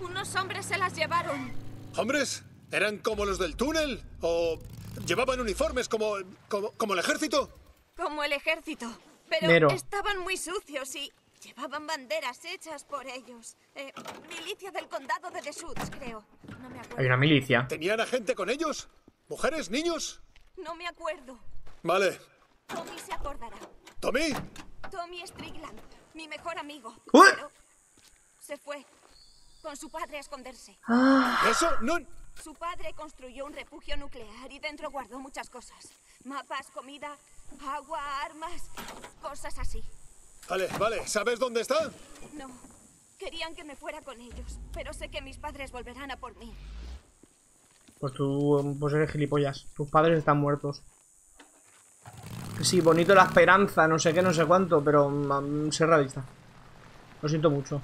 unos hombres se las llevaron. ¿Hombres? ¿Eran como los del túnel? ¿O llevaban uniformes como, como, como el ejército? Como el ejército. Pero Nero. estaban muy sucios y llevaban banderas hechas por ellos. Eh, milicia del condado de Deschutes, creo. No me Hay acuerdo. una milicia. ¿Tenían a gente con ellos? ¿Mujeres? ¿Niños? No me acuerdo. Vale. Tommy se acordará. ¿Tommy? Tommy Strickland, mi mejor amigo. Pero se fue con su padre a esconderse. ¿Eso? No... Su padre construyó un refugio nuclear y dentro guardó muchas cosas. Mapas, comida, agua, armas, cosas así. Vale, vale. ¿Sabes dónde está? No, querían que me fuera con ellos, pero sé que mis padres volverán a por mí. Pues tú pues eres gilipollas. Tus padres están muertos. Sí, bonito la esperanza, no sé qué, no sé cuánto, pero mm, ser realista. Lo siento mucho.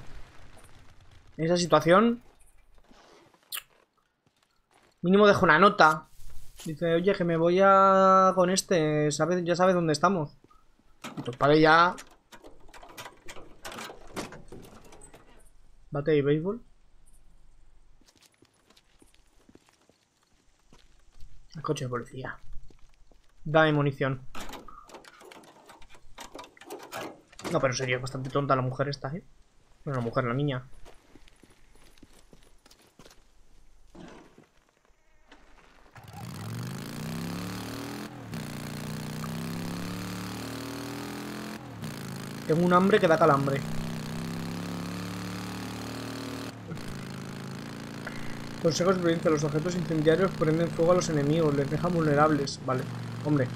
En esa situación... Mínimo dejo una nota. Dice, oye, que me voy a... con este, ¿sabes? ya sabes dónde estamos. Y tus padres ya... Bate y béisbol. El coche de policía. Dame munición. No, pero sería bastante tonta la mujer esta, ¿eh? No, la mujer, la niña. Tengo un hambre que da calambre. Consejo de. Los objetos incendiarios prenden fuego a los enemigos. Les dejan vulnerables. Vale. Hombre.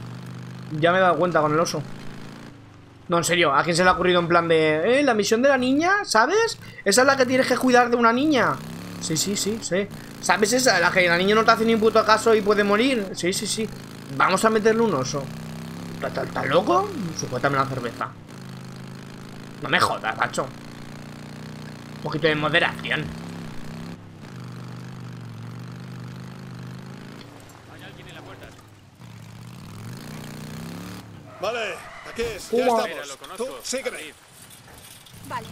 Ya me he dado cuenta con el oso. No, en serio. ¿A quién se le ha ocurrido en plan de... Eh, la misión de la niña? ¿Sabes? Esa es la que tienes que cuidar de una niña. Sí, sí, sí, sí. ¿Sabes esa? La que la niña no te hace ni un puto caso y puede morir. Sí, sí, sí. Vamos a meterle un oso. ¿Estás loco? Suéltame la cerveza. No me jodas, macho. Un poquito de moderación. Vale, Ya estamos. Tú, sígueme. Vale.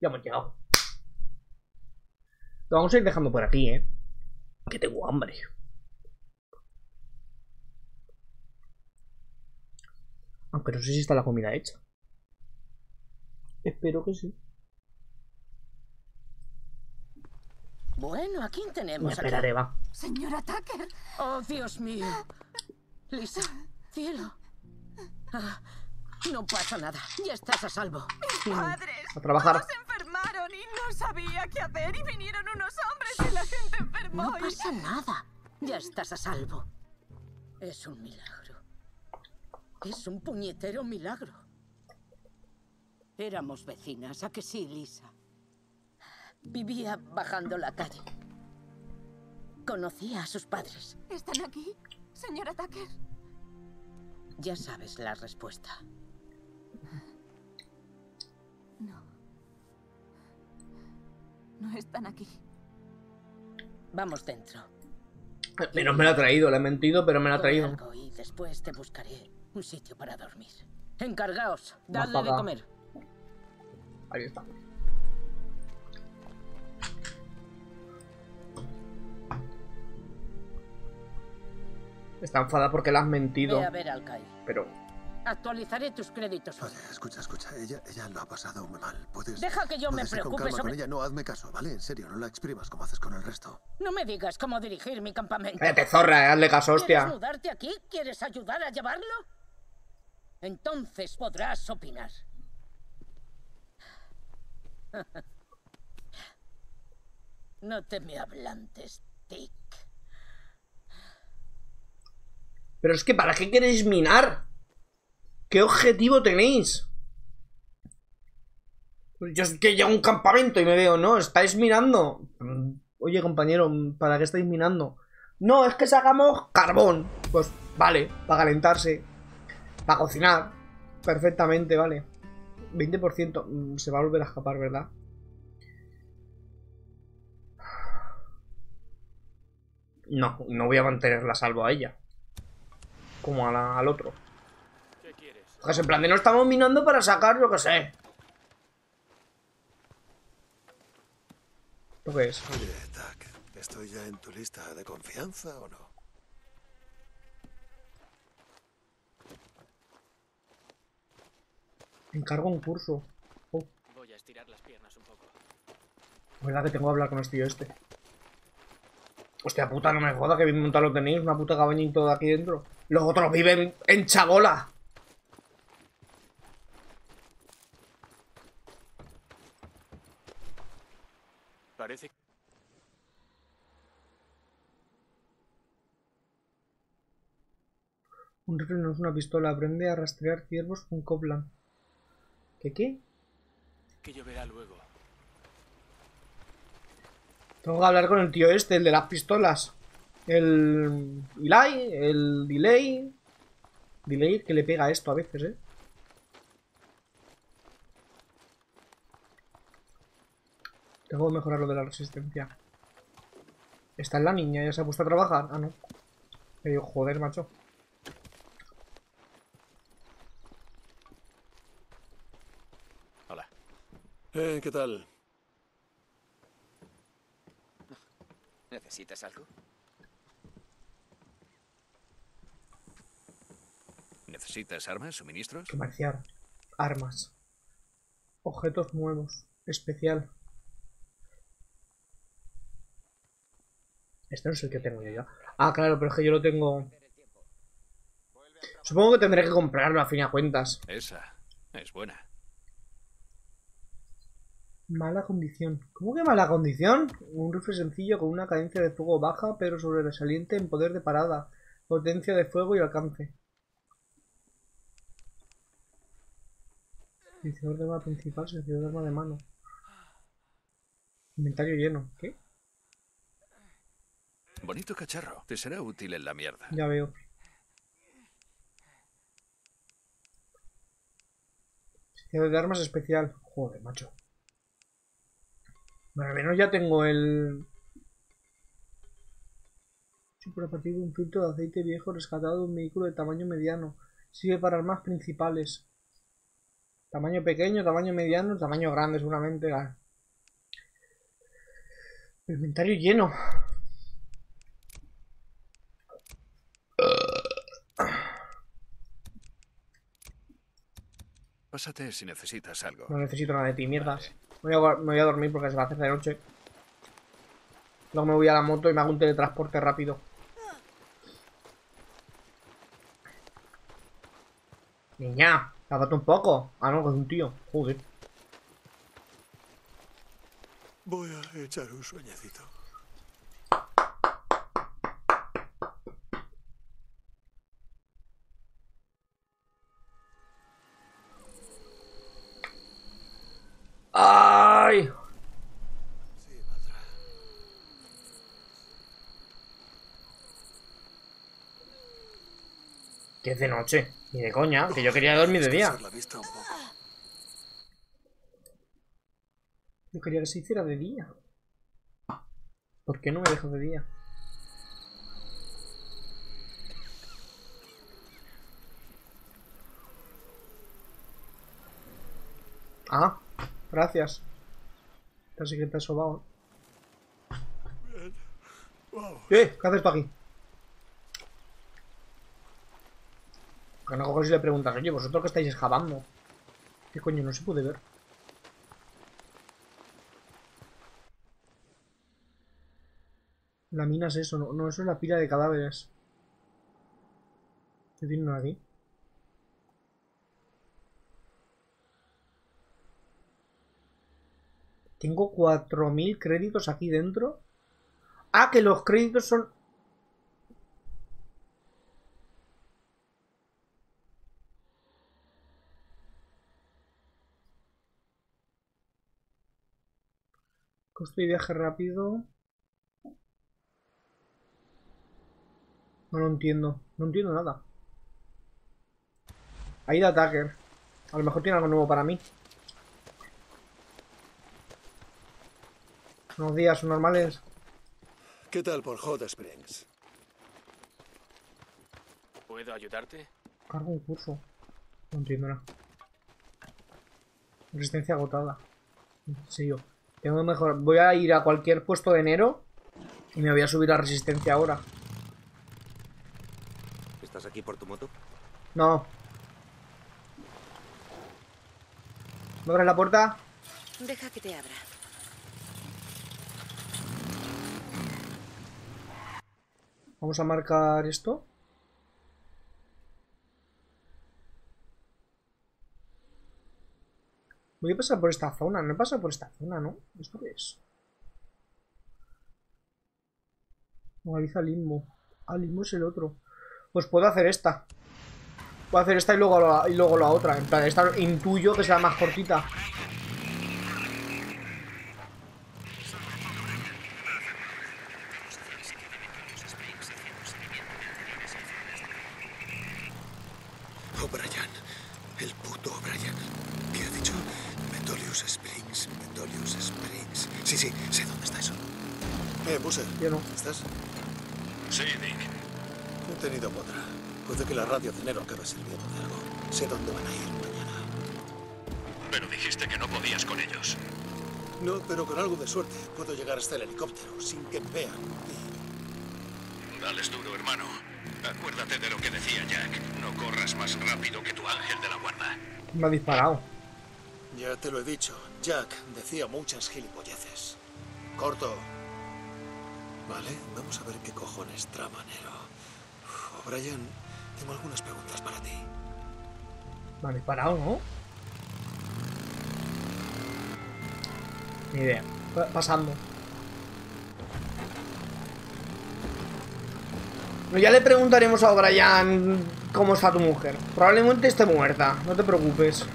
Ya hemos llegado. Lo vamos a ir dejando por aquí, ¿eh? Que tengo hambre. Aunque no sé si está la comida hecha. Espero que sí. Bueno, ¿a quién Me tenemos aquí? esperaré, va. Señora Tucker. Oh, Dios mío. Lisa, cielo. Ah, no pasa nada. Ya estás a salvo. Padres. A trabajar. Se enfermaron y no sabía qué hacer y vinieron unos hombres y la gente enfermó. No y- pasa nada. Ya estás a salvo. Es un milagro. Es un puñetero milagro. Éramos vecinas, ¿a que sí, Lisa? Vivía bajando la calle. Conocía a sus padres. ¿Están aquí, señora Tucker? Ya sabes la respuesta. No. No están aquí. Vamos dentro. Pero me la ha traído, le he mentido, pero me la ha traído. algo y después te buscaré un sitio para dormir. Encargaos, dadle de comer. Ahí está. Está enfadada porque la has mentido. Ve a ver al Kai. Pero Actualizaré tus créditos. Oye, escucha, escucha. Ella, ella lo ha pasado muy mal. Puedes. Deja que yo me con preocupe con sobre- ella. No, hazme caso, ¿vale? En serio, no la exprimas como haces con el resto. No me digas cómo dirigir mi campamento. Cállate, zorra, eh, hazle caso, ¿Quieres hostia. mudarte aquí? ¿Quieres ayudar a llevarlo? Entonces podrás opinar. No te me ablantes, Dick. Pero es que ¿para qué queréis minar? ¿Qué objetivo tenéis? Pues Yo es que llego a un campamento y me veo, no, estáis minando. Oye, compañero, ¿para qué estáis minando? No, es que sacamos carbón. Pues vale, para calentarse. Para cocinar. Perfectamente, vale. 20%. mm, Se va a volver a escapar, ¿verdad? No, no voy a mantenerla salvo a ella. Como a la- al otro. ¿Qué quieres? Pues en plan de no estamos minando para sacar, yo que sé. ¿Esto qué es? Oye, Tac, ¿estoy ya en tu lista de confianza o no? Encargo un curso. Oh, Voy a estirar las piernas un poco. verdad que tengo que hablar con el tío este. Hostia puta, no me joda que bien montado lo tenéis, una puta cabaña y todo aquí dentro. Los otros viven en chabola. Parece Un rifle no es una pistola, aprende a rastrear ciervos con Copland. ¿Qué qué? que lloverá luego. Tengo que hablar con el tío este, el de las pistolas. El Eli, el Delay. Delay que le pega esto a veces, ¿eh? Tengo que mejorar lo de la resistencia. Está en la niña, ya se ha puesto a trabajar. Ah, no. Me digo, joder, macho. Hola. Eh, ¿qué tal? ¿Necesitas algo? ¿Necesitas armas, suministros? Comerciar. Armas. Objetos nuevos. Especial. Este no es el que tengo yo ya. Ah, claro, pero es que yo lo tengo... Supongo que tendré que comprarlo a fin de cuentas. Esa es buena. Mala condición. ¿Cómo que mala condición? Un rifle sencillo con una cadencia de fuego baja, pero sobresaliente en poder de parada, potencia de fuego y alcance. Iniciador de arma principal, seleccionador de arma de mano. Inventario lleno. ¿Qué? Bonito cacharro. Te será útil en la mierda. Ya veo. Seleccionador de armas especial. Joder, macho. Bueno, al menos ya tengo el... Por a partir de un filtro de aceite viejo rescatado de un vehículo de tamaño mediano. Sirve para armas principales. Tamaño pequeño, tamaño mediano, tamaño grande seguramente. Ah. Inventario lleno. Pásate si necesitas algo. No necesito nada de ti, mierdas. Me voy, a, me voy a dormir porque se va a hacer de noche. Luego me voy a la moto y me hago un teletransporte rápido. Niña, lávate un poco. Ah, no, que es un tío. Joder. Voy a echar un sueñecito. ¡Ay! Que es de noche. Ni de coña, que yo quería dormir de día. Yo quería que se hiciera de día. ¿Por qué no me dejas de día? Ah, gracias. Casi que te has sobado. ¿Qué? ¿Qué haces tú aquí? No coges y le preguntas, oye, vosotros que estáis excavando. ¿Qué coño? No se puede ver. La mina es eso, no, no eso es la pila de cadáveres. ¿Qué tienen aquí? Tengo 4.000 créditos aquí dentro. Ah, que los créditos son... Costo y viaje rápido. No lo entiendo. No entiendo nada. Aida Attacker. A lo mejor tiene algo nuevo para mí. Buenos días, son normales. ¿Qué tal por Hot Springs? ¿Puedo ayudarte? Cargo un curso. No entiendo nada. Resistencia agotada. Sí, yo. Tengo que mejorar. Voy a ir a cualquier puesto de enero y me voy a subir a resistencia ahora. ¿Estás aquí por tu moto? No. ¿Me abres la puerta? Deja que te abra. Vamos a marcar esto. Voy a pasar por esta zona. No he pasado por esta zona, ¿no? ¿Esto qué es? Localiza limbo. Ah, limbo es el otro. Pues puedo hacer esta. Puedo hacer esta y luego la, y luego la otra. En plan, esta intuyo que será más cortita. Que me vean. Dales duro, hermano. Acuérdate de lo que decía Jack. No corras más rápido que tu ángel de la guarda. Me ha disparado. Ya te lo he dicho. Jack decía muchas gilipolleces. Corto. Vale, vamos a ver qué cojones trama Nero. O'Brien, tengo algunas preguntas para ti. Me ha disparado, ¿no? Ni idea. Pa- Pasando. Ya le preguntaremos a O'Brien cómo está tu mujer. Probablemente esté muerta, no te preocupes.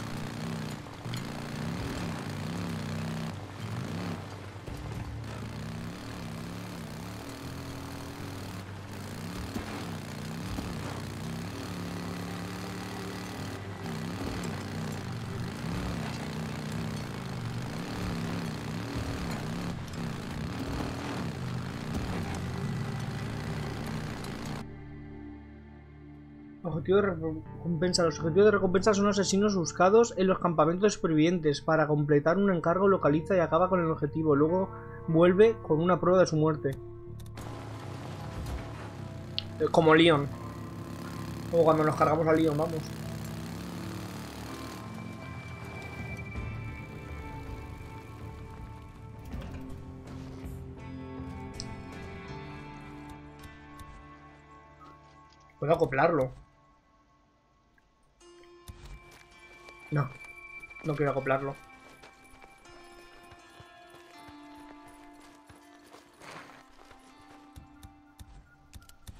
Objetivo de recompensa. Los objetivos de recompensa son asesinos buscados en los campamentos supervivientes. Para completar un encargo localiza y acaba con el objetivo. Luego vuelve con una prueba de su muerte. Eh, Como Leon. O cuando nos cargamos a Leon, vamos. Puedo acoplarlo. No, no quiero acoplarlo.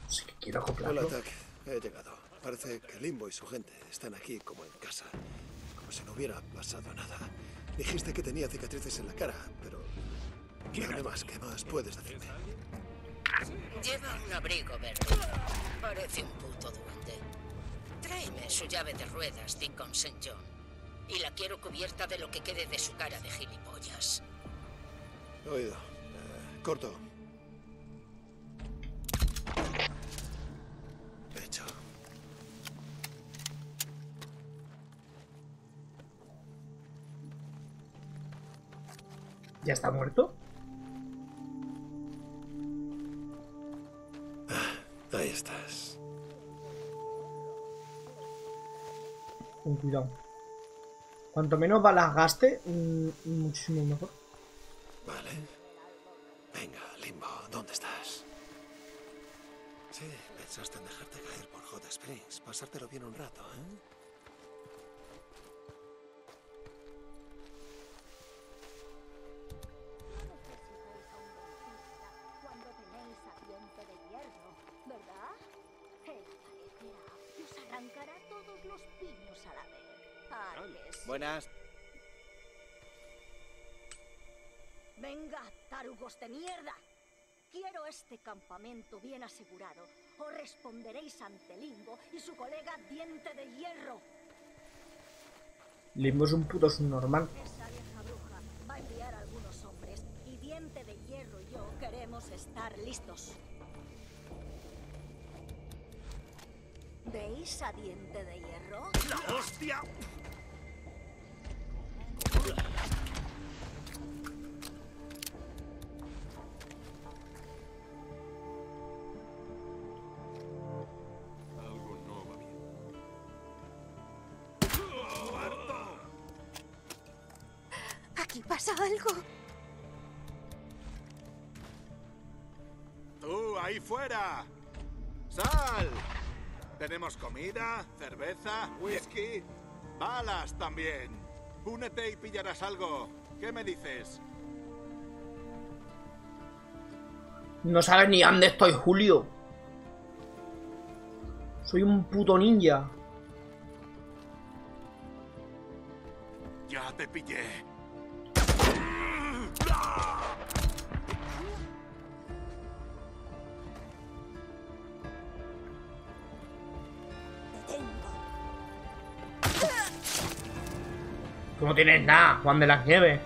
Sí que quiero acoplarlo. Hola, Tac. He llegado. Parece que Limbo y su gente están aquí como en casa. Como si no hubiera pasado nada. Dijiste que tenía cicatrices en la cara, pero... Dime más, ¿qué más puedes decirme? Lleva un abrigo verde. Parece un puto duende. Tráeme su llave de ruedas, Deacon St. John. Y la quiero cubierta de lo que quede de su cara de gilipollas. Oído. Eh, corto. Hecho. ¿Ya está muerto? Ahí estás. Con cuidado. Cuanto menos balas gaste, mm, muchísimo mejor. Vale. Venga, Limbo, ¿dónde estás? Sí, pensaste en dejarte caer por Hot Springs. Pasártelo bien un rato, ¿eh? Buenas. Venga, tarugos de mierda. Quiero este campamento bien asegurado o responderéis ante Limbo y su colega Diente de Hierro. Limbo es un puto subnormal. Esa vieja bruja va a enviar a algunos hombres y Diente de Hierro y yo queremos estar listos. ¿Veis a diente de hierro? ¡La hostia! Aquí pasa algo. ¡Tú, ahí fuera! ¡Sal! Tenemos comida, cerveza, whisky, balas también. Únete y pillarás algo. ¿Qué me dices? No sabes ni dónde estoy, Julio. Soy un puto ninja. Ya te pillé. Tú no tienes nada, Juan de las Nieves.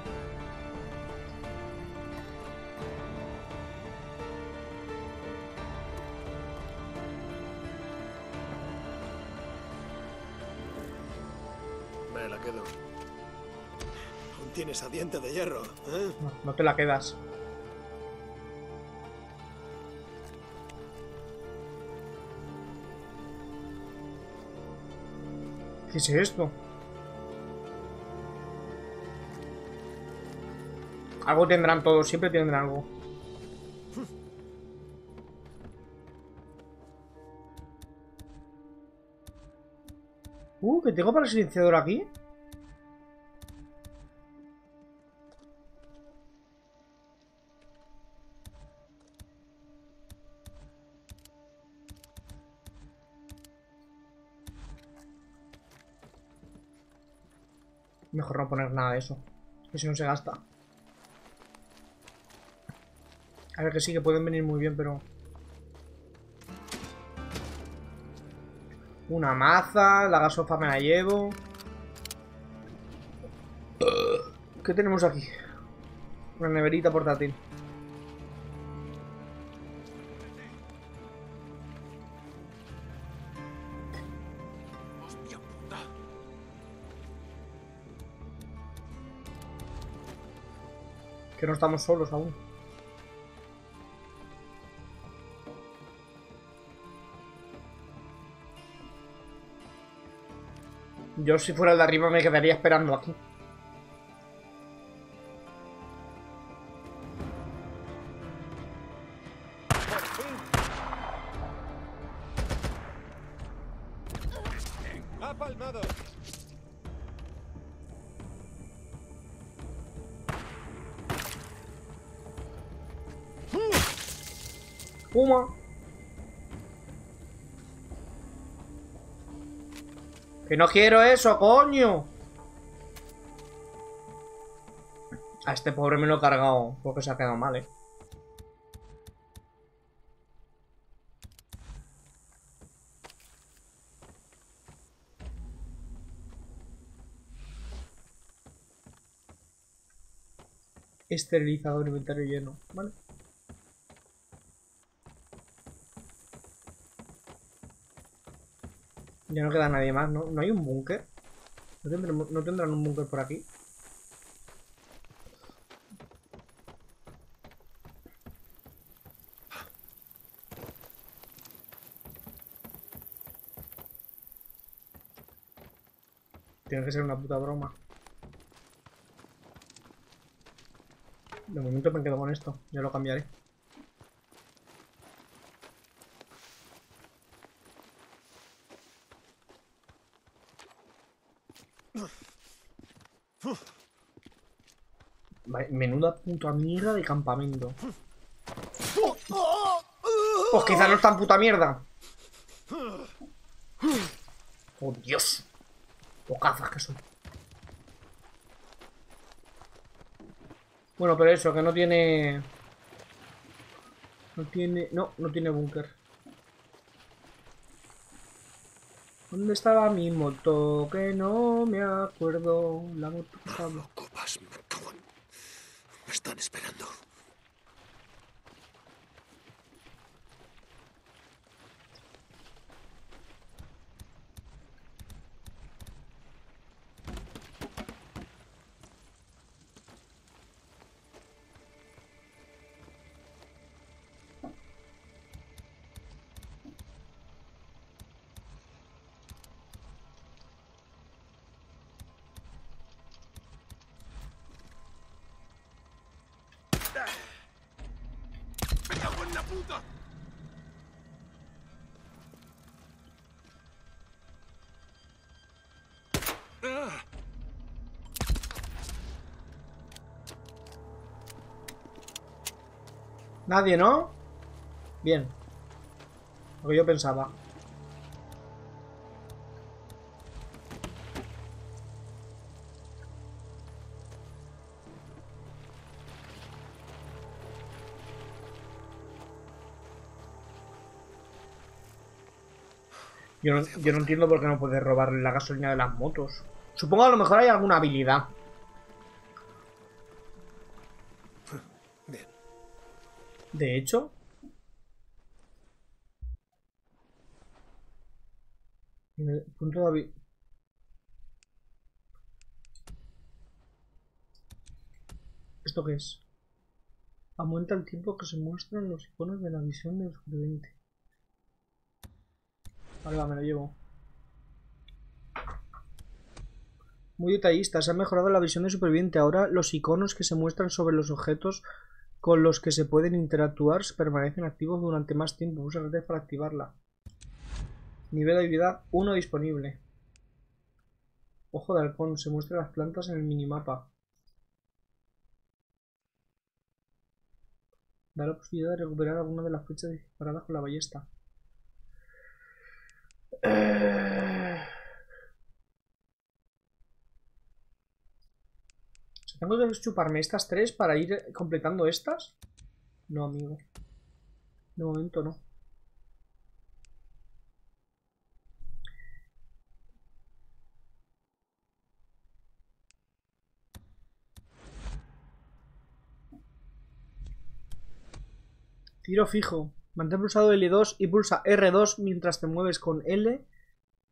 Me la quedo. Aún tienes a diente de hierro, ¿eh? No, no te la quedas. ¿Qué es esto? Algo tendrán todos, siempre tendrán algo. Uh, que tengo para el silenciador aquí. Mejor no poner nada de eso. Que si no se gasta. A ver que sí, que pueden venir muy bien, pero... Una maza, la gasofa me la llevo. ¿Qué tenemos aquí? Una neverita portátil. Que no estamos solos aún. Yo si fuera el de arriba me quedaría esperando aquí. No quiero eso, coño. A este pobre me lo he cargado porque se ha quedado mal, eh. Esterilizador inventario lleno, ¿vale? Ya no queda nadie más, ¿no? ¿No hay un búnker? ¿No, ¿No tendrán un búnker por aquí? Tiene que ser una puta broma. De momento me quedo con esto. Ya lo cambiaré. Puta mierda de campamento. Pues quizá no es tan puta mierda. Oh, Dios. Bocazas que son. Bueno, pero eso, que no tiene... No tiene... No, no tiene búnker. ¿Dónde estaba mi moto? Que no me acuerdo. La moto que estaba... Nadie, ¿no? Bien. Lo que yo pensaba. Yo no, yo no entiendo por qué no puedes robarle la gasolina de las motos. Supongo a lo mejor hay alguna habilidad. De hecho. Punto de ¿Esto qué es? Aumenta el tiempo que se muestran los iconos de la visión del superviviente. Vale, va, me lo llevo. Muy detallista, se ha mejorado la visión del superviviente. Ahora los iconos que se muestran sobre los objetos con los que se pueden interactuar permanecen activos durante más tiempo. Usa RT para activarla. Nivel de habilidad 1 disponible. Ojo de halcón, se muestran las plantas en el minimapa. Da la posibilidad de recuperar alguna de las flechas disparadas con la ballesta. Eh, O sea, ¿Tengo que chuparme estas tres para ir completando estas? No, amigo. De momento no. Tiro fijo. Mantén pulsado L2 y pulsa R2 mientras te mueves con L.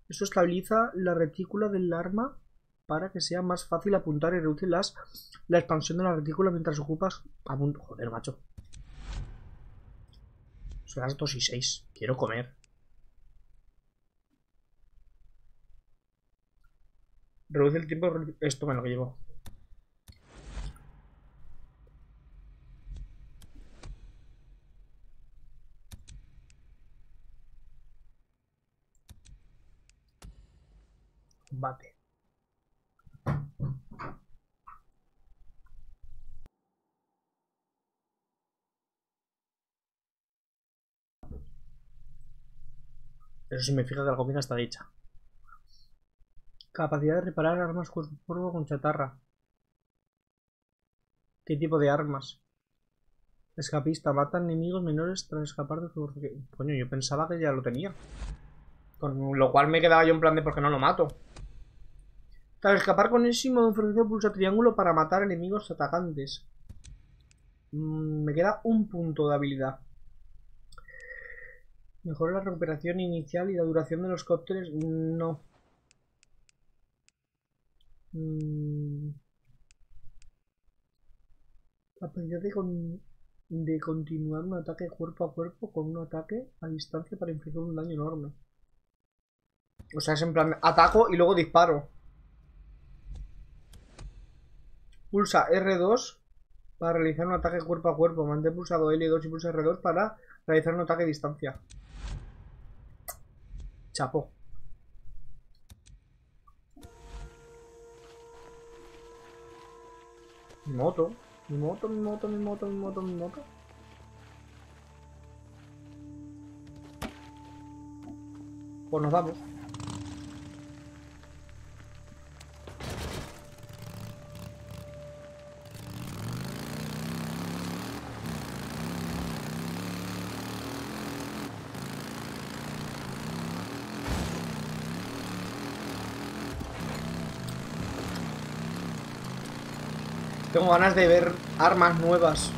Eso estabiliza la retícula del arma para que sea más fácil apuntar y reduce las, la expansión de la retícula mientras ocupas. Joder, macho. Son las 2 y 6. Quiero comer. Reduce el tiempo. Esto me lo llevo. Combate. Eso fija que la comida está hecha. Capacidad de reparar armas cuerpo con chatarra. ¿Qué tipo de armas? Escapista. Mata enemigos menores tras escapar de su... Coño, yo pensaba que ya lo tenía. Con lo cual me quedaba yo en plan de por qué no lo mato. Tras escapar con ese modo de enfrentamiento pulsa triángulo para matar enemigos atacantes. Mm, me queda un punto de habilidad. Mejora la recuperación inicial y la duración de los cócteles. No. Mm. Capacidad de, con- de continuar un ataque cuerpo a cuerpo con un ataque a distancia para infligir un daño enorme. O sea, es en plan, ataco y luego disparo. Pulsa R2 para realizar un ataque cuerpo a cuerpo. Mantén pulsado L2 y pulsa R2 para realizar un ataque a distancia. Chapo. Mi moto. Mi moto, mi moto, mi moto, mi moto, mi moto. Pues nos vamos. Tengo ganas de ver armas nuevas.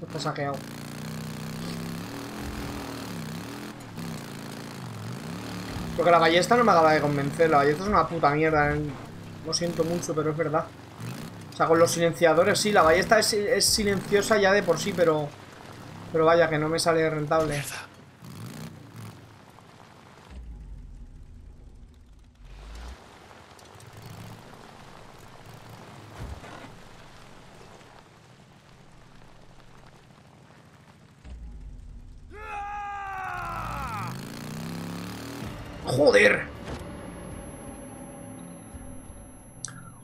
Está saqueado. Porque la ballesta no me acaba de convencer. La ballesta es una puta mierda. eh. Lo siento mucho, pero es verdad. O sea, con los silenciadores sí. La ballesta es, silenciosa ya de por sí, pero... Pero vaya, que no me sale rentable. ¡Joder!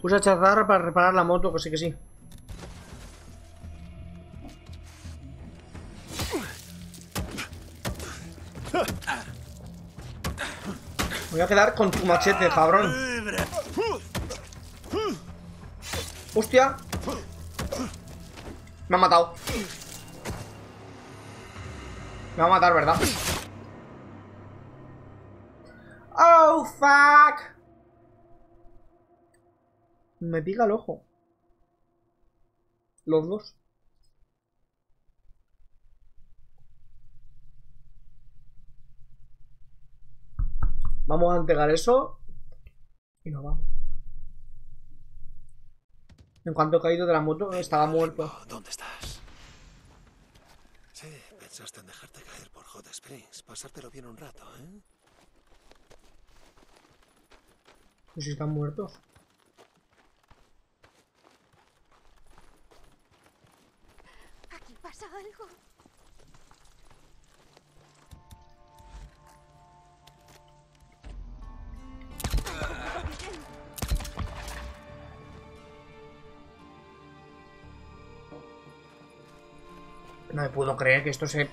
Usa chatarra para reparar la moto, que sí que sí. Voy a quedar con tu machete, cabrón. ¡Hostia! Me ha matado. Me va a matar, ¿verdad? ¡Oh, fuck! Me pica el ojo. Los dos. Vamos a entregar eso. Y nos vamos. En cuanto he caído de la moto, estaba muerto. ¿Dónde estás? Sí, pensaste en dejarte caer por Hot Springs. Pasártelo bien un rato, ¿eh? Pues si están muertos. Aquí pasa algo. No me puedo creer que esto se...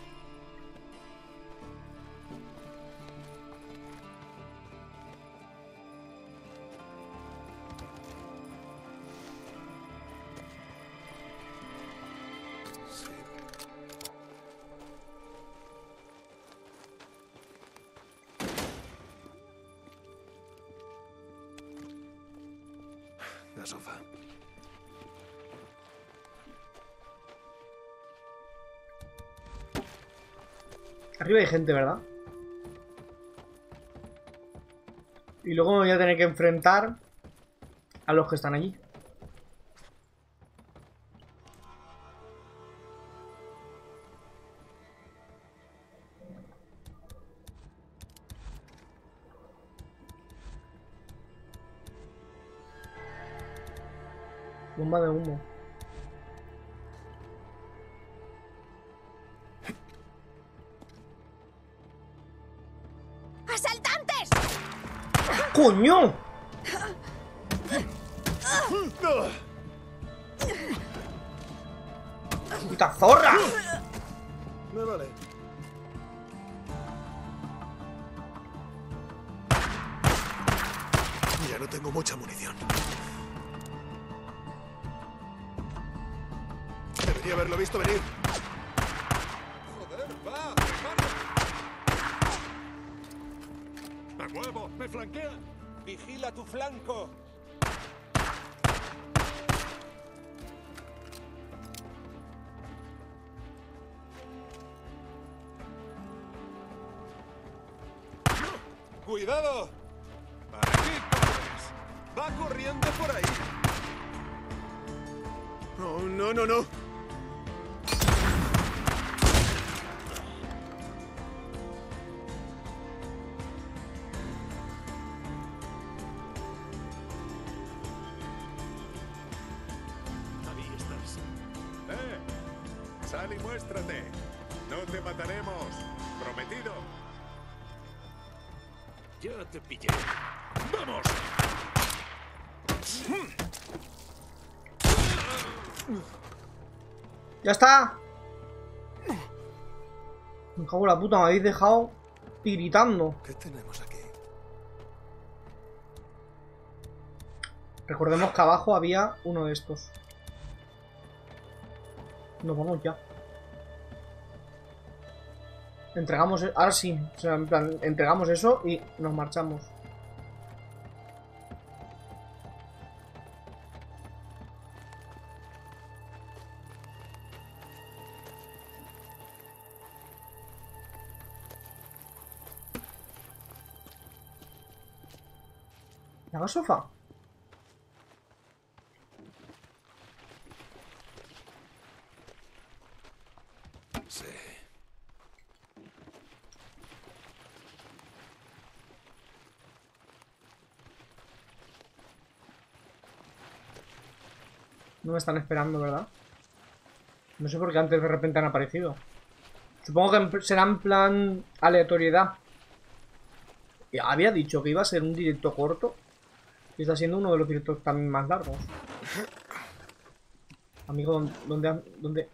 Arriba hay gente, ¿verdad? Y luego me voy a tener que enfrentar a los que están allí. Te. ¡Vamos! ¡Ya está! Me cago en la puta, me habéis dejado tiritando. ¿Qué tenemos aquí? Recordemos que abajo había uno de estos. Nos vamos ya. Entregamos... e- Ahora sí. O sea, en plan, entregamos eso y nos marchamos. ¿La sofá? Sí. No me están esperando, ¿verdad? No sé por qué antes de repente han aparecido. Supongo que será en plan aleatoriedad. Había dicho que iba a ser un directo corto. Y está siendo uno de los directos también más largos. Amigo, ¿dónde, dónde,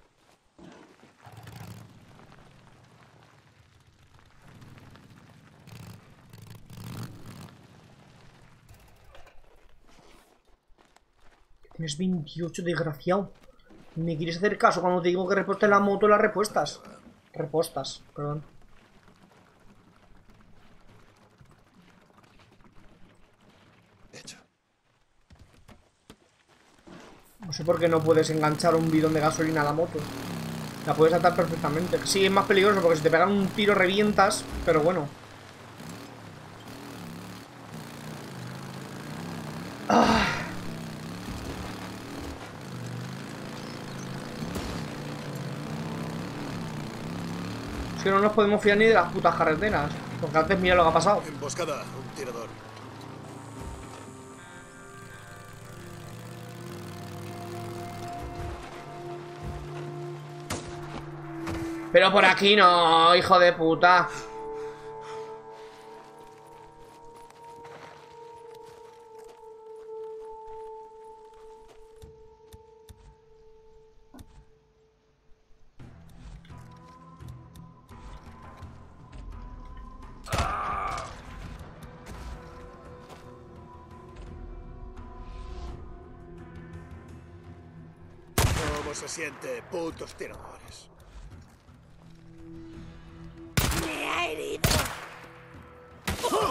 Tienes 28, desgraciado. ¿Me quieres hacer caso cuando te digo que reposte la moto las repuestas? Repostas, perdón. Hecho. No sé por qué no puedes enganchar un bidón de gasolina a la moto. La puedes atar perfectamente. Sí, es más peligroso porque si te pegan un tiro revientas, pero bueno. Que no nos podemos fiar ni de las putas carreteras. Porque antes mira lo que ha pasado. Emboscada, un tirador. Pero por aquí no, hijo de puta. Tiradores. ¡Me ha herido!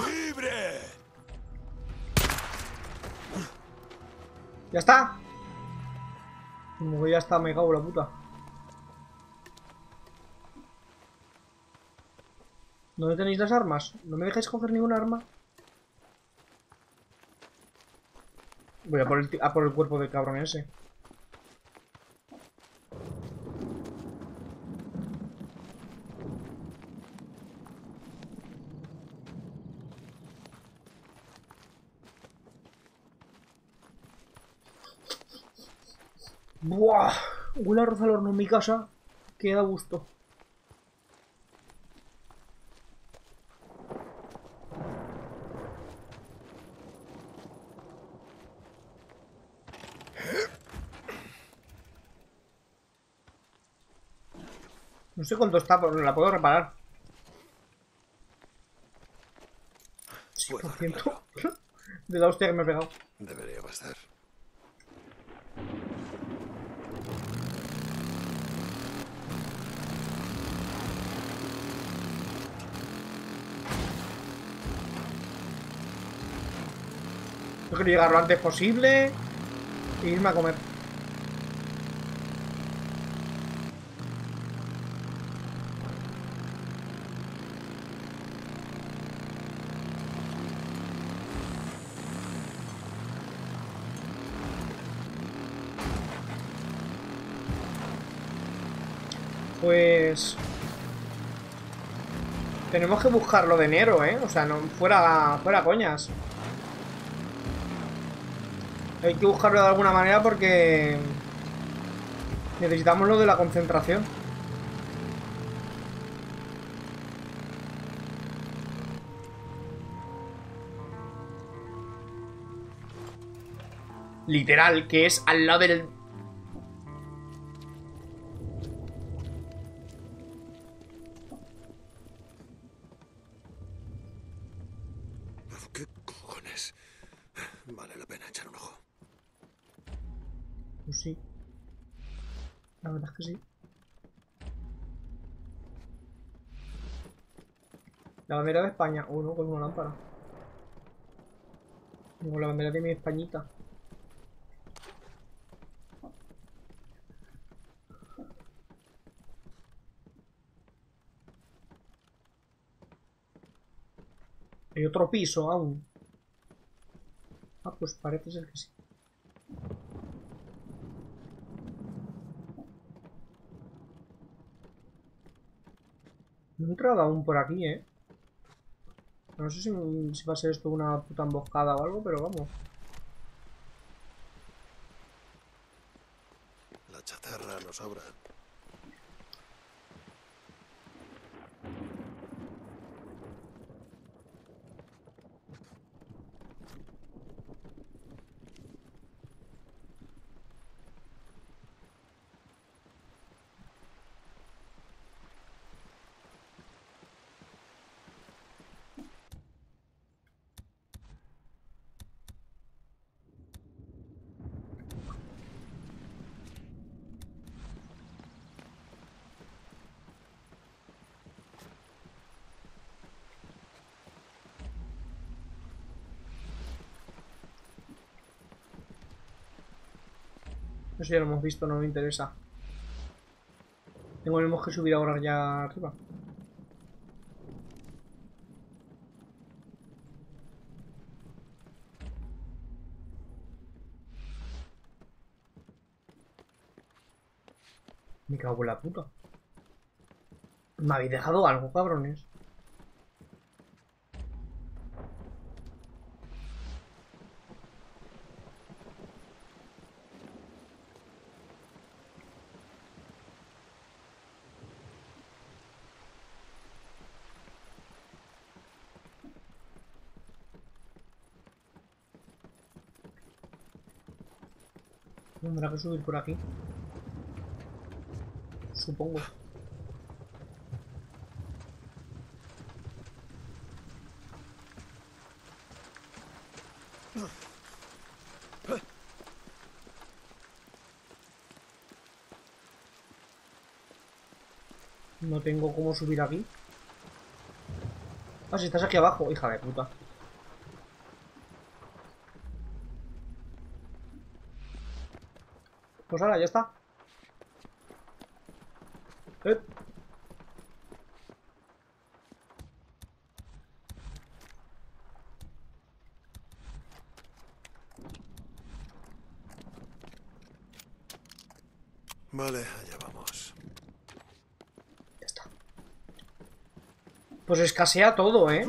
¡Libre! Ya está. Como que ya está, me cago en la puta. ¿Dónde tenéis las armas? ¿No me dejáis coger ninguna arma? Voy a por el, a por el cuerpo del cabrón ese. Buah, huele arroz al horno en mi casa. Que da gusto. No sé cuánto está, pero la puedo reparar. Puedo 100% de la hostia que me he pegado. Debería bastar. Yo quiero llegar lo antes posible e irme a comer. Pues... Tenemos que buscarlo de enero, ¿eh? O sea, no fuera, fuera coñas. Hay que buscarlo de alguna manera porque... Necesitamos lo de la concentración. Literal, que es al lado del... España. Oh, no, con una lámpara. Como la bandera de mi Españita. Hay otro piso aún. Ah, pues parece ser que sí. No he entrado aún por aquí, ¿eh? No sé si, va a ser esto una puta emboscada o algo, pero vamos. La chatarra nos sobra. Eso ya lo hemos visto, no me interesa. Tenemos que subir ahora ya arriba. Me cago en la puta. Me habéis dejado algo, cabrones. Tendrá que subir por aquí. Supongo. No tengo cómo subir aquí. Ah, si estás aquí abajo, hija de puta. Pues ahora, ya está. Eh. Vale, allá vamos. Pues escasea todo, ¿eh?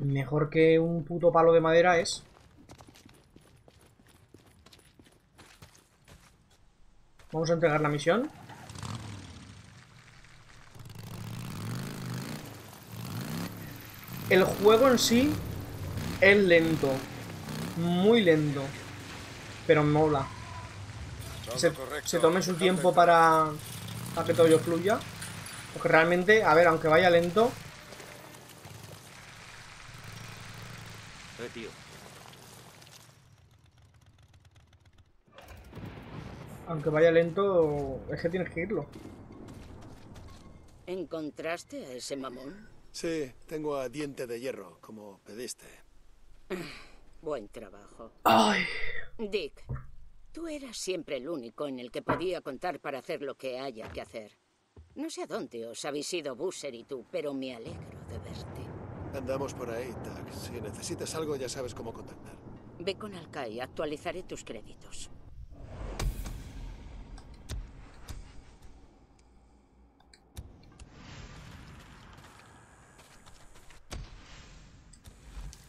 Mejor que un puto palo de madera es. Vamos a entregar la misión. El juego en sí es lento. Muy lento. Pero mola. Se, se tome su tiempo para, para que todo ello fluya. Porque realmente, a ver, aunque vaya lento, aunque vaya lento, es que tienes que irlo. ¿Encontraste a ese mamón? Sí, tengo a diente de hierro, como pediste. Buen trabajo. Ay. Dick, tú eras siempre el único en el que podía contar para hacer lo que haya que hacer. No sé a dónde os habéis ido Busser y tú, pero me alegro de verte. Andamos por ahí, Tack. Si necesitas algo, ya sabes cómo contactar. Ve con Alkai, actualizaré tus créditos.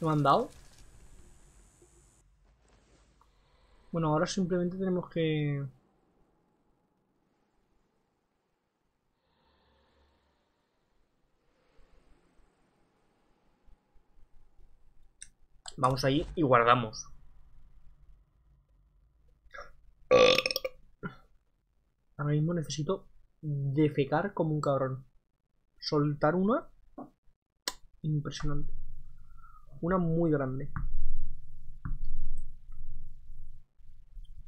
¿Me han dado? Bueno, ahora simplemente tenemos que... Vamos ahí y guardamos. Ahora mismo necesito defecar como un cabrón. Soltar una. Impresionante. Una muy grande.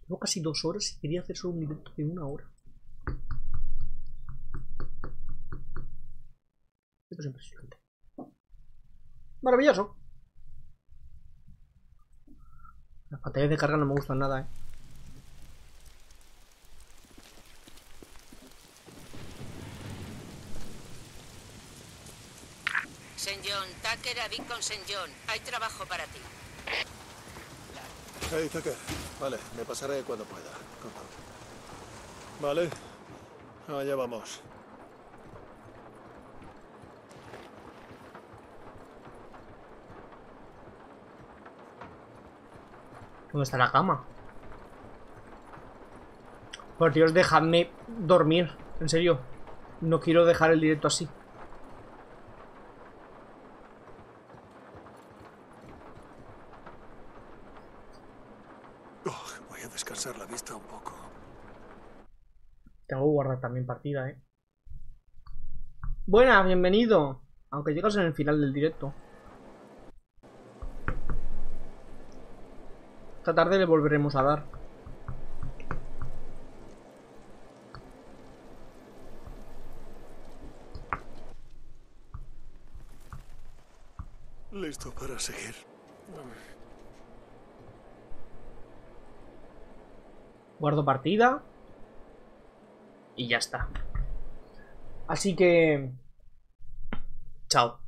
Llevo casi dos horas y quería hacer solo un directo de una hora. Esto es impresionante. Maravilloso. Las pantallas de carga no me gustan nada, eh. St. John, Tucker a Dick con St. John. Hay trabajo para ti. Hey, Tucker. Vale, me pasaré cuando pueda. Vale. Allá vamos. ¿Dónde está la cama? Por Dios, dejadme dormir. En serio. No quiero dejar el directo así. Tengo guardar también partida, ¿eh? Buenas, bienvenido. Aunque llegas en el final del directo. Esta tarde le volveremos a dar. Listo para seguir. Guardo partida. Y ya está. Así que... Chao.